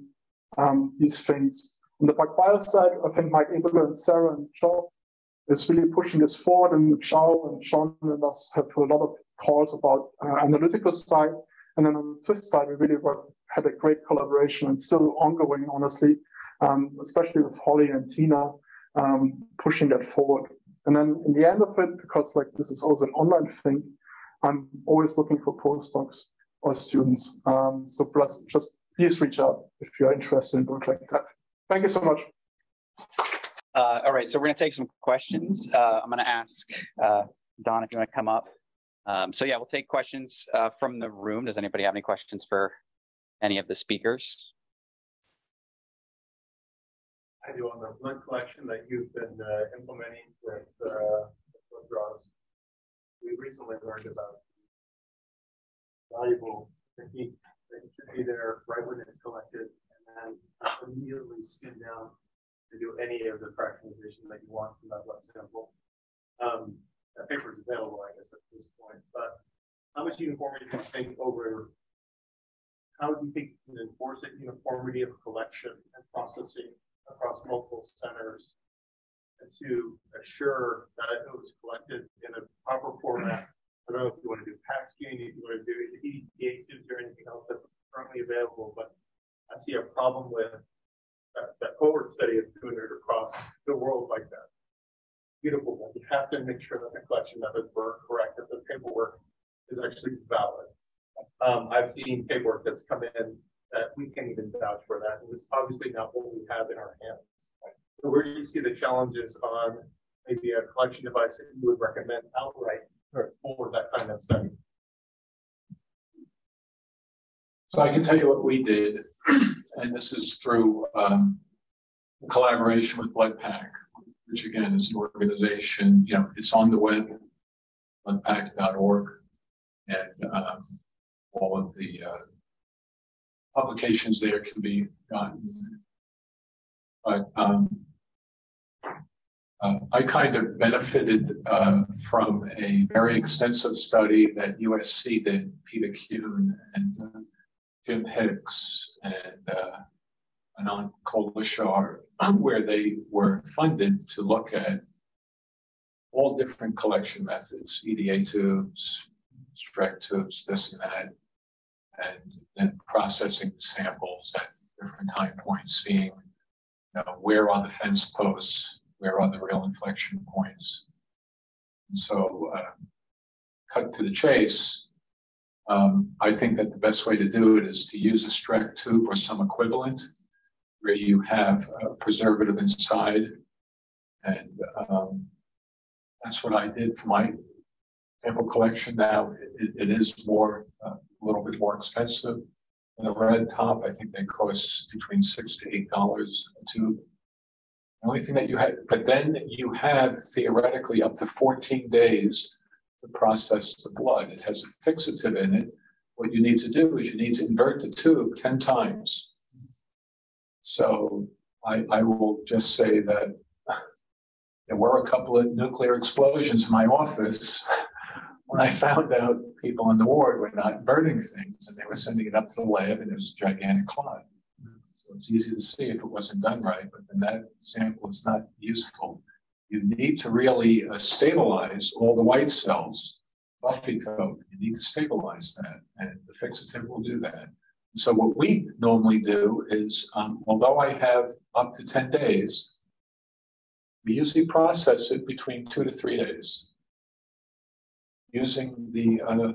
um, these things. On the PacBio side, I think Mike Eberle and Sarah and Joe is really pushing this forward, and Xiao and Sean and us have a lot of calls about uh, analytical side. And then on the Twist side, we really work, had a great collaboration and still ongoing, honestly, um, especially with Holly and Tina um, pushing that forward. And then in the end of it, because like this is also an online thing, I'm always looking for postdocs or students. Um, so plus, just please reach out if you're interested in work like that. Thank you so much. Uh, all right, so we're going to take some questions. Uh, I'm going to ask uh, Don if you want to come up. Um, so yeah, we'll take questions uh, from the room. Does anybody have any questions for any of the speakers? On the blood collection that you've been uh, implementing with uh, blood draws. We recently learned about valuable technique that should be there right when it's collected and then immediately skin down to do any of the fractionalization that you want from that blood sample. Um, that paper is available, I guess, at this point. But how much uniformity do you think over how do you think you can enforce it uniformity of collection and processing across multiple centers and to assure that it was collected in a proper format? I don't know if you want to do packaging, if you want to do tubes or anything else that's currently available, but I see a problem with that, that cohort study of doing it across the world like that. Beautiful, but you have to make sure that the collection methods were correct, that the paperwork is actually valid. Um, I've seen paperwork that's come in that we can't even vouch for that. And it's obviously not what we have in our hands. So where do you see the challenges on maybe a collection device that you would recommend outright for that kind of study? So I can tell you what we did, and this is through um, collaboration with BloodPAC, which again is an organization, you know, it's on the web, bloodpac.org, and um, all of the uh, publications there can be gotten. But um, uh, I kind of benefited uh, from a very extensive study that USC did, Peter Kuhn and uh, Jim Hicks and uh, Anand Kolatkar, where they were funded to look at all different collection methods, EDTA tubes, Streck tubes, this and that, and then processing the samples at different time points, seeing you know, where are the fence posts, where are the real inflection points. And so, uh, cut to the chase, um, I think that the best way to do it is to use a Streck tube or some equivalent where you have a preservative inside. And um, that's what I did for my sample collection. Now it, it is more, uh, little bit more expensive. The red top, I think they cost between six to eight dollars a tube. The only thing that you have, but then you have theoretically up to 14 days to process the blood. It has a fixative in it. What you need to do is you need to invert the tube 10 times. So I, I will just say that there were a couple of nuclear explosions in my office when I found out people in the ward were not burning things and they were sending it up to the lab and it was a gigantic clot. So it's easy to see if it wasn't done right, but then that sample is not useful. You need to really uh, stabilize all the white cells, Buffy coat. You need to stabilize that, and the fixative will do that. So what we normally do is, um, although I have up to 10 days, we usually process it between two to three days using the uh,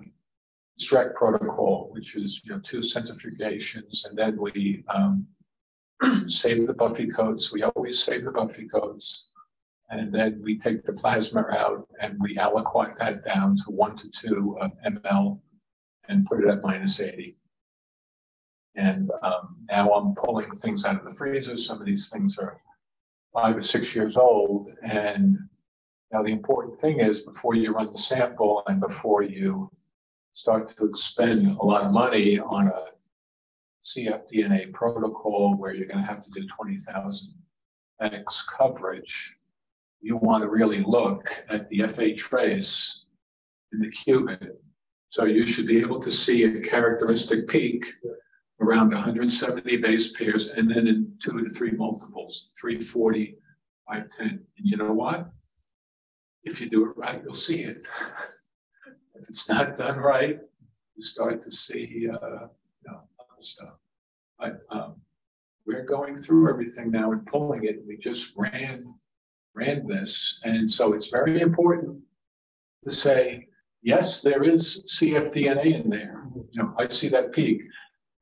Streck protocol, which is you know, two centrifugations, and then we um, save the Buffy coats. We always save the Buffy coats. And then we take the plasma out and we aliquot that down to one to two ml and put it at minus 80. And um, now I'm pulling things out of the freezer. Some of these things are five or six years old. And now the important thing is before you run the sample and before you start to expend a lot of money on a cfDNA protocol where you're going to have to do 20,000 X coverage, you want to really look at the FA trace in the qubit. So you should be able to see a characteristic peak around 170 base pairs and then in two to three multiples, 340, 510. And you know what? If you do it right, you'll see it. if it's not done right, you start to see uh, you know, other stuff. But um, we're going through everything now and pulling it. We just ran ran this, and so it's very important to say yes, there is cfDNA in there. You know, I see that peak,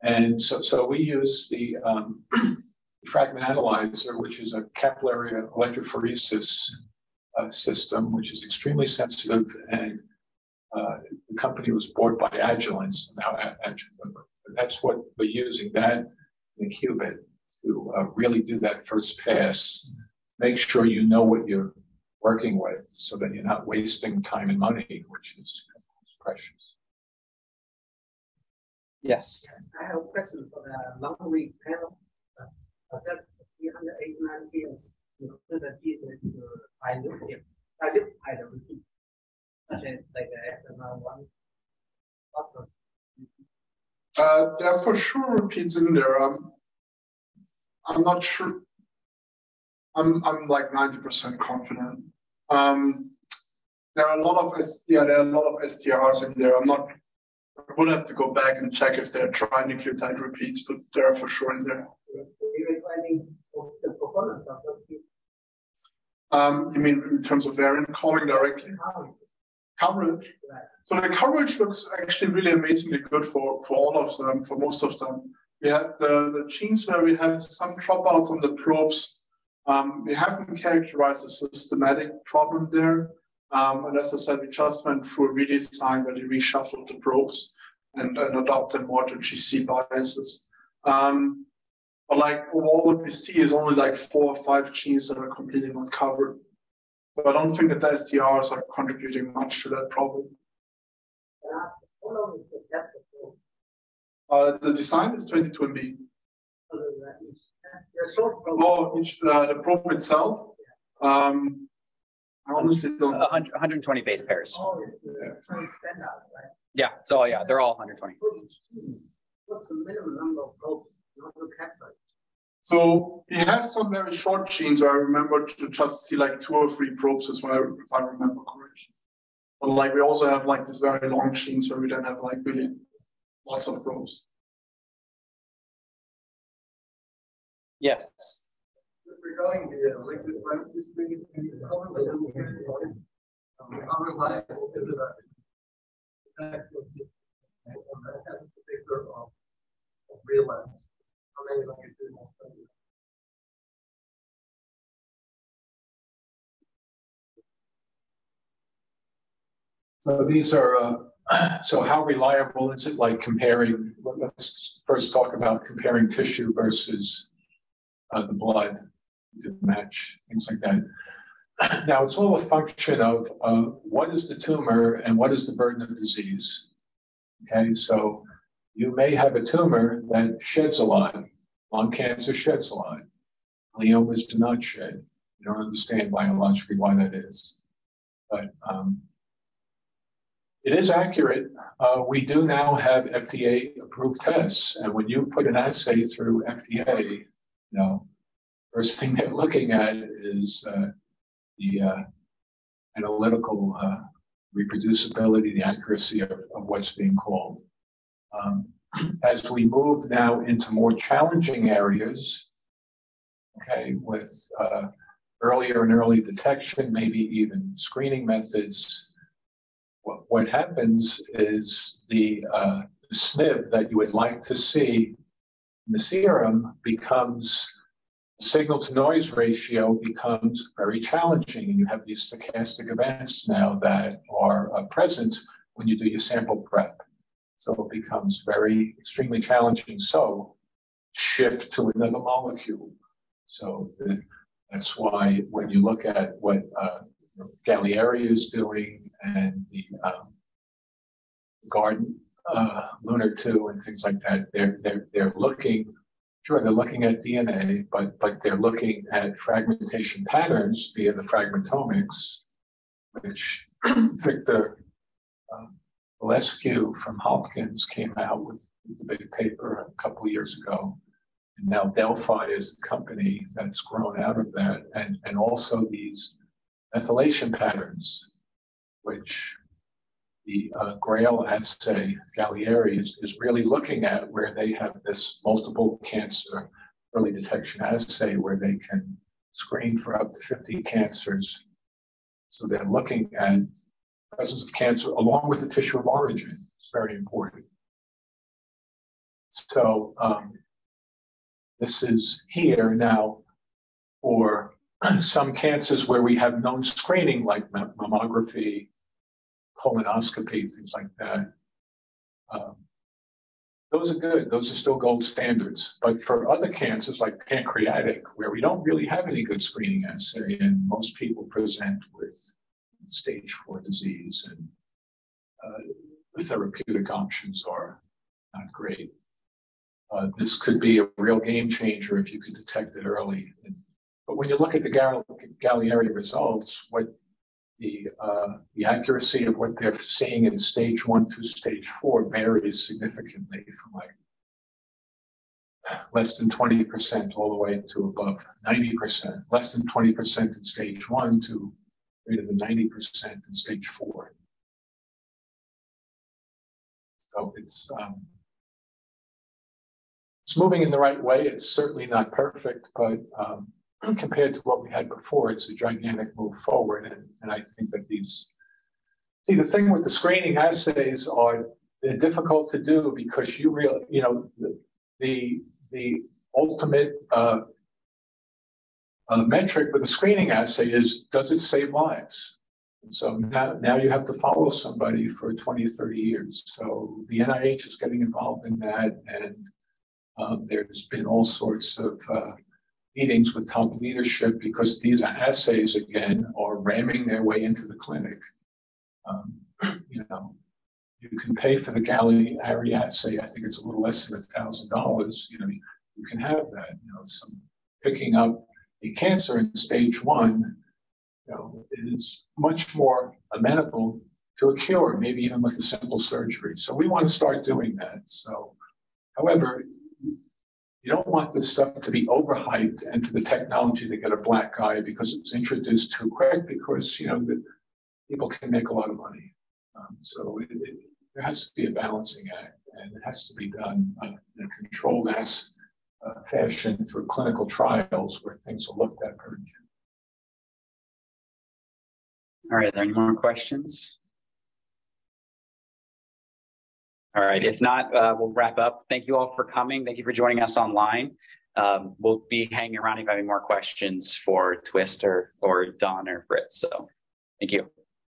and so so we use the um, fragment analyzer, which is a capillary electrophoresis uh, system, which is extremely sensitive, and uh, the company was bought by Agilent. Now, Agilent, that's what we're using that in qubit to uh, really do that first pass. Make sure you know what you're working with, so that you're not wasting time and money, which is precious. Yes. I have a question for the long read panel. Uh, that 389 fields include the I look I look I don't such as like the FMR1? Uh, there are for sure repeats in there. Um, I'm not sure. I'm I'm like 90% confident. Um, there are a lot of yeah, there are a lot of STRs in there. I'm not. I would have to go back and check if they're trinucleotide repeats, but there are for sure in there. Um, you mean in terms of variant calling directly? Coverage. So the coverage looks actually really amazingly good for, for all of them, for most of them. We had the, the genes where we have some dropouts on the probes. Um, we haven't characterized a systematic problem there. Um, and as I said, we just went through a redesign where we reshuffled the probes and, and adopted more to GC biases. Um, but like overall, what we see is only like four or five genes that are completely not covered. So I don't think that the STRs are contributing much to that problem. Uh, the design is 22 MB. Oh, each, uh, the probe itself. Um, I honestly don't. 100, 120 base pairs. Oh, yeah. Yeah, so yeah, they're all 120. What's the minimum number of probes? So we have some very short genes where I remember to just see like two or three probes as well, if I remember correctly. But like we also have like this very long genes where we then have like really lots of probes. Yes. Regarding the uh, liquid parameters, how reliable is it? As a predictor of relapse. So these are, uh, so how reliable is it like comparing, let's first talk about comparing tissue versus uh, the blood to match, things like that. Now it's all a function of uh, what is the tumor and what is the burden of disease. Okay, so you may have a tumor that sheds a lot. Lung cancer sheds a lot. Gliomas do not shed. You don't understand biologically why that is. But um, it is accurate. Uh, we do now have FDA approved tests. And when you put an assay through FDA, you know, first thing they're looking at is uh, the uh, analytical uh, reproducibility, the accuracy of, of what's being called. Um, as we move now into more challenging areas, okay, with uh, earlier and early detection, maybe even screening methods, what, what happens is the, uh, the that you would like to see in the serum becomes signal to noise ratio becomes very challenging and you have these stochastic events now that are uh, present when you do your sample prep. So it becomes very extremely challenging. So shift to another molecule. So the, that's why when you look at what uh, Galleri is doing and the um, Guardant uh, Lunar 2 and things like that, they're, they're, they're looking, sure, they're looking at DNA, but, but they're looking at fragmentation patterns via the fragmentomics, which Victor um, Velculescu from Hopkins came out with the big paper a couple years ago. And now Delfi is the company that's grown out of that. And, and also these methylation patterns, which the uh, GRAIL assay, Galleri, is, is really looking at where they have this multiple cancer early detection assay where they can screen for up to 50 cancers. So they're looking at presence of cancer along with the tissue of origin. is very important. So um, this is here now for some cancers where we have known screening like mammography, colonoscopy, things like that. Um, those are good. Those are still gold standards. But for other cancers like pancreatic, where we don't really have any good screening assay, and most people present with stage four disease, and uh, the therapeutic options are not great. Uh, this could be a real game changer if you could detect it early. But when you look at the Galleri results, what the uh, the accuracy of what they're seeing in stage one through stage four varies significantly from like less than 20% all the way to above 90%, less than 20% in stage one to greater than 90% in stage four. So it's um, it's moving in the right way. It's certainly not perfect, but um, compared to what we had before, it's a gigantic move forward. And, and I think that these see the thing with the screening assays are they're difficult to do because you really you know the the, the ultimate uh, uh, metric with a screening assay is does it save lives? And so now, now you have to follow somebody for 20, 30 years. So the NIH is getting involved in that, and um, there's been all sorts of uh, meetings with top leadership because these assays, again, are ramming their way into the clinic. Um, you know, you can pay for the Galleri assay. I think it's a little less than a thousand dollars. You know, you can have that. You know, some picking up a cancer in stage one, you know, is much more amenable to a cure, maybe even with a simple surgery. So we want to start doing that. So, however, you don't want this stuff to be overhyped and to the technology to get a black eye because it's introduced too quick because, you know, people can make a lot of money. Um, so it, it, there has to be a balancing act and it has to be done in a controlled uh, fashion through clinical trials where things are looked at very. All right, are there any more questions? All right. If not, uh, we'll wrap up. Thank you all for coming. Thank you for joining us online. Um, we'll be hanging around if you have any more questions for Twist or, or Don or Fritz. So thank you.